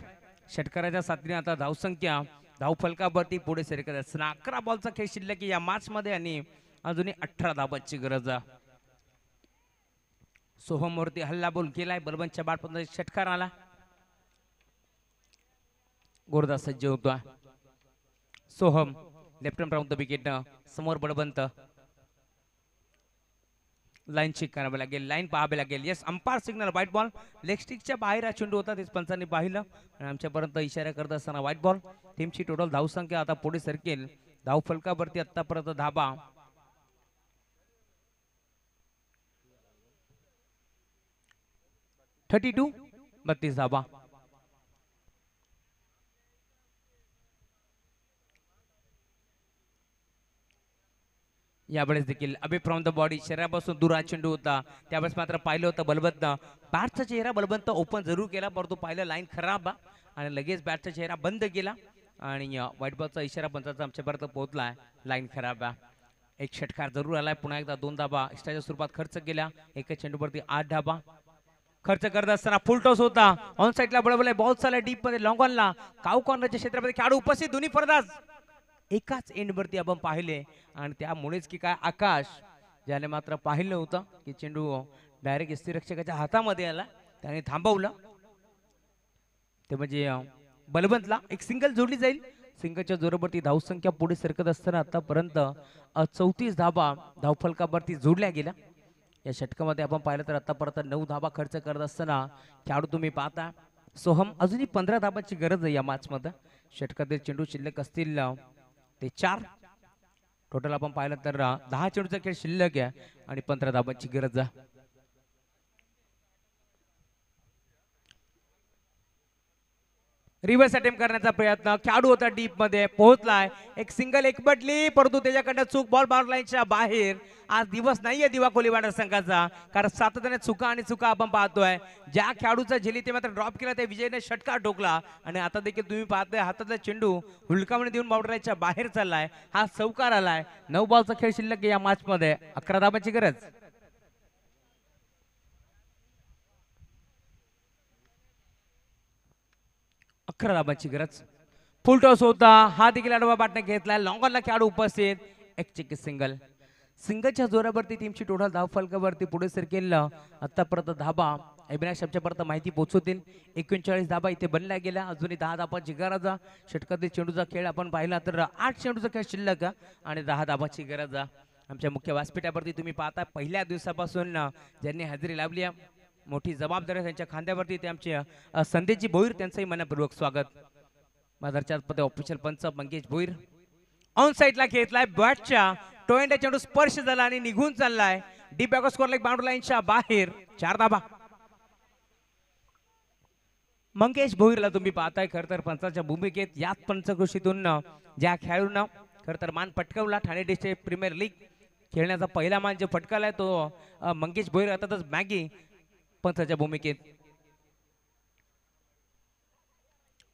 B: षटकाराच्या साथीने आता धावसंख्या धावफलकावरती पुढे सरकत असताना अकरा बॉलचा खेळ शिल्लक आहे या मॅच मध्ये आणि अजूनही अठरा धाबाची गरज आहे. सोहमवरती हल्ला बोल केलाय बलबनच्या बाटमध्ये षटकार आला गोरदा सज्ज होतो Soham left round the wicket समोर बळवंत. लाईन चेक करावी लागेल लाईन पाहावी लागेल. Yes umpire signal wide ball leg स्टिकच्या बाहेर हा चेंडू होता तेच पंचांनी पाहिलं. आणि आमच्यापर्यंत इशारा करत असताना व्हाईट बॉल टीमची टोटल धावसंख्या आता पुढे सरकेल. धाव फलकावरती आतापर्यंत धाबा. थर्टी टू बत्तीस धाबा. यावेळेस देखील अबे फ्रॉम द बॉडी शरीरापासून दूर हा चेंडू होता. त्यावेळेस मात्र पाहिलं होतं बलवंतनं बॅटचा चेहरा बलबंत ओपन जरूर केला परंतु पाहिलं लाईन खराब आणि लगेच बॅटचा चेहरा बंद केला. आणि व्हाईट बॉलचा इशारा पंचाचा आमच्यापर्यंत पोहोचला आहे. लाईन खराब आहे. एक षटकार जरूर आलाय. पुन्हा एकदा दोन धाबा. एक्स्ट्राच्या स्वरूपात खर्च केला. एका चेंडूवरती आठ धाबा. खर्च करत असताना फुल टॉस होता. ऑन साईडला बळबळले. बॉल चालला डीपमध्ये. लॉंग ऑनला काऊ कॉर्नरच्या क्षेत्रामध्ये खेळाडू उपस्थित. दोन्ही फरदास एकाच एंडवरती आपण पाहिले. आणि त्यामुळेच की काय आकाश ज्याने मात्र पाहिलं होतं की चेंडू डायरेक्ट यष्टीरक्षकाच्या हातामध्ये आला. त्याने थांबवलं. ते म्हणजे बलवंतला एक सिंगल जोडली जाईल. सिंगलच्या जोरावरती धावसंख्या पुढे सरकत असताना आतापर्यंत चौतीस धाबा धावफलकावरती जोडल्या गेल्या. या षटकामध्ये आपण पाहिलं तर आतापर्यंत नऊ धाबा खर्च करत असताना खेळाडू तुम्ही पाहता सोहम अजूनही पंधरा धाबाची गरज आहे या मॅचमध्ये षटकातील चेंडू शिल्लक असतील ते चार. टोटल आपण पाहिलं तर दहा चेंडूचा खेळ शिल्लक आहे आणि पंधरा धाबांची गरज आहे. रिव्हर्स अटेम्प्ट करण्याचा प्रयत्न. खेळाडू होता डीपमध्ये पोहोचलाय. एक सिंगल एक बटली परंतु त्याच्याकडनं चूक बॉल बाउंड बाहेर. आज दिवस नाहीये दिवा कोलीवाडा संघाचा कारण सातत्याने चुका आणि चुका आपण पाहतोय. ज्या खेळाडूचा झेली ते मात्र ड्रॉप केला त्या विजयने षटकार ठोकला. आणि आता देखील तुम्ही पाहताय हातातला चेंडू हुलकावणी देऊन बाउंड बाहेर चाललाय. हा चौकार आलाय. नऊ बॉलचा खेळ शिल्लक या मॅच मध्ये. अकरा धाबाची गरज. अकरा धाबांची गरज. फुल टॉस होता. हा देखील आडवा बाटने घेतला लॉंगॉनला खेळाडू उपस्थित. एक चिकी सिंगल सिंगलच्या जोरावरती टीमची टोटल धाव फलकावरती पुढे सरकेल आतापर्यंत धाबा. अभिनाश आमच्यापर्यंत माहिती पोहोचवतील एकोणचाळीस धाबा इथे बनला गेला अजूनही दहा धाबाची गरज. षटकातील चेंडूचा खेळ आपण पाहिला तर आठ चेंडूचा खेळ शिल्लक आणि दहा धाबाची गरज. आहे. आमच्या मुख्य व्यासपीठावरती तुम्ही पाहता पहिल्या दिवसापासून ज्यांनी हजेरी लावली आहे. मोठी जबाबदारी त्यांच्या खांद्यावरती. ते आमचे संदेशजी भोईर त्यांचंही मनपूर्वक स्वागत. माझ्या पदे ऑफिशियल पंच मंगेश भोईर ऑन साईडला घेतलाय बॅटच्या टोयंडा चेंडू स्पर्श झाला आणि निघून चाललाय. The back square leg boundary लाईनच्या बाहेर. चार धाबा. मंगेश भोईरला तुम्ही पाहताय खर तर पंचाच्या भूमिकेत याच पंचकृषीतून ज्या खेळाडूंना खर तर मान पटकावला ठाणे डिस्ट्रिक्ट प्रीमियर लीग. खेळण्याचा पहिला मान जो फटकालाय तो मंगेश भोईर अर्थातच मॅगी. पंचाच्या भूमिकेत.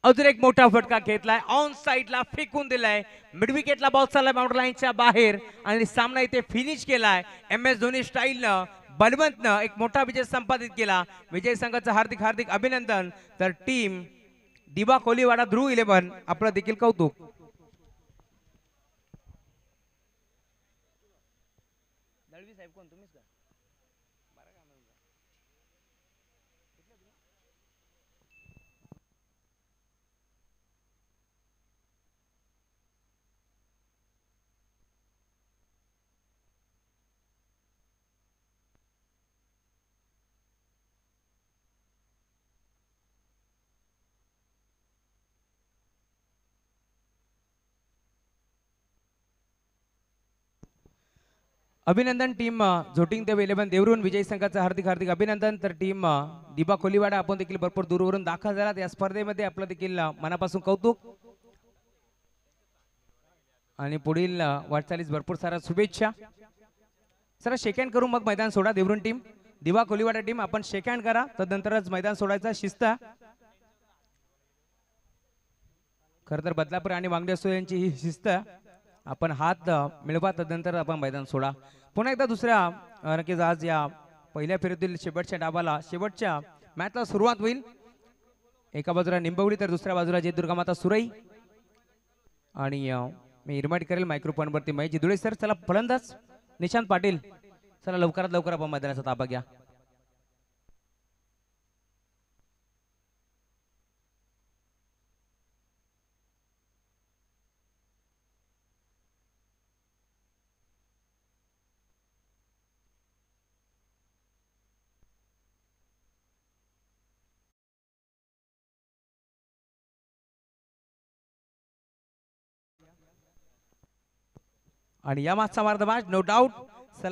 B: अजून एक मोठा फटका घेतलाय. ऑन साईडला फेकून दिलाय. मिडविकेटला बॉल चाललाय बाउंड्री लाईनच्या बाहेर. आणि सामना इथे फिनिश केलाय. एम एस धोनी स्टाईलनं बलवंतनं एक मोठा विजय संपादित केला. विजय संघाचं हार्दिक हार्दिक अभिनंदन. तर टीम दिवा कोलीवाडा ध्रुव इलेव्हन आपलं देखील कौतुक. अभिनंदन टीम झोटिंग देव इलेव्हन देवरून विजय संघाचं हार्दिक हार्दिक अभिनंदन. तर टीम दिबा कोलीवाडा आपण देखील भरपूर दूरवरून दाखल झाला या स्पर्धेमध्ये आपलं देखील मनापासून कौतुक. आणि पुढील वाटचालीस भरपूर साऱ्या शुभेच्छा. सर शेकँड करू मग मैदान सोडा देवरून टीम दिवा कोलीवाडा टीम आपण शेकँड करा. तदनंतरच मैदान सोडायचा शिस्त. खर तर बदलापूर आणि वांगडे असो यांची ही शिस्त. आपण हात मिळवा तदनंतर आपण मैदान सोडा. पुन्हा एकदा दुसऱ्या नक्कीच आज या पहिल्या फेरीतील शेवटच्या डाबाला शेवटच्या मॅचला सुरुवात होईल. एका बाजूला निंबवली तर दुसऱ्या बाजूला जय दुर्गामाता सुरई. आणि मी इन्व्हाइट करेल मायक्रोफोनवरती महेश जिदुळे सर. चला फलंदाज निशांत पाटील. चला लवकरात लवकर आपण मैदानाचा ताबा घ्या. आणि या मागचा मार्ग नो डाऊट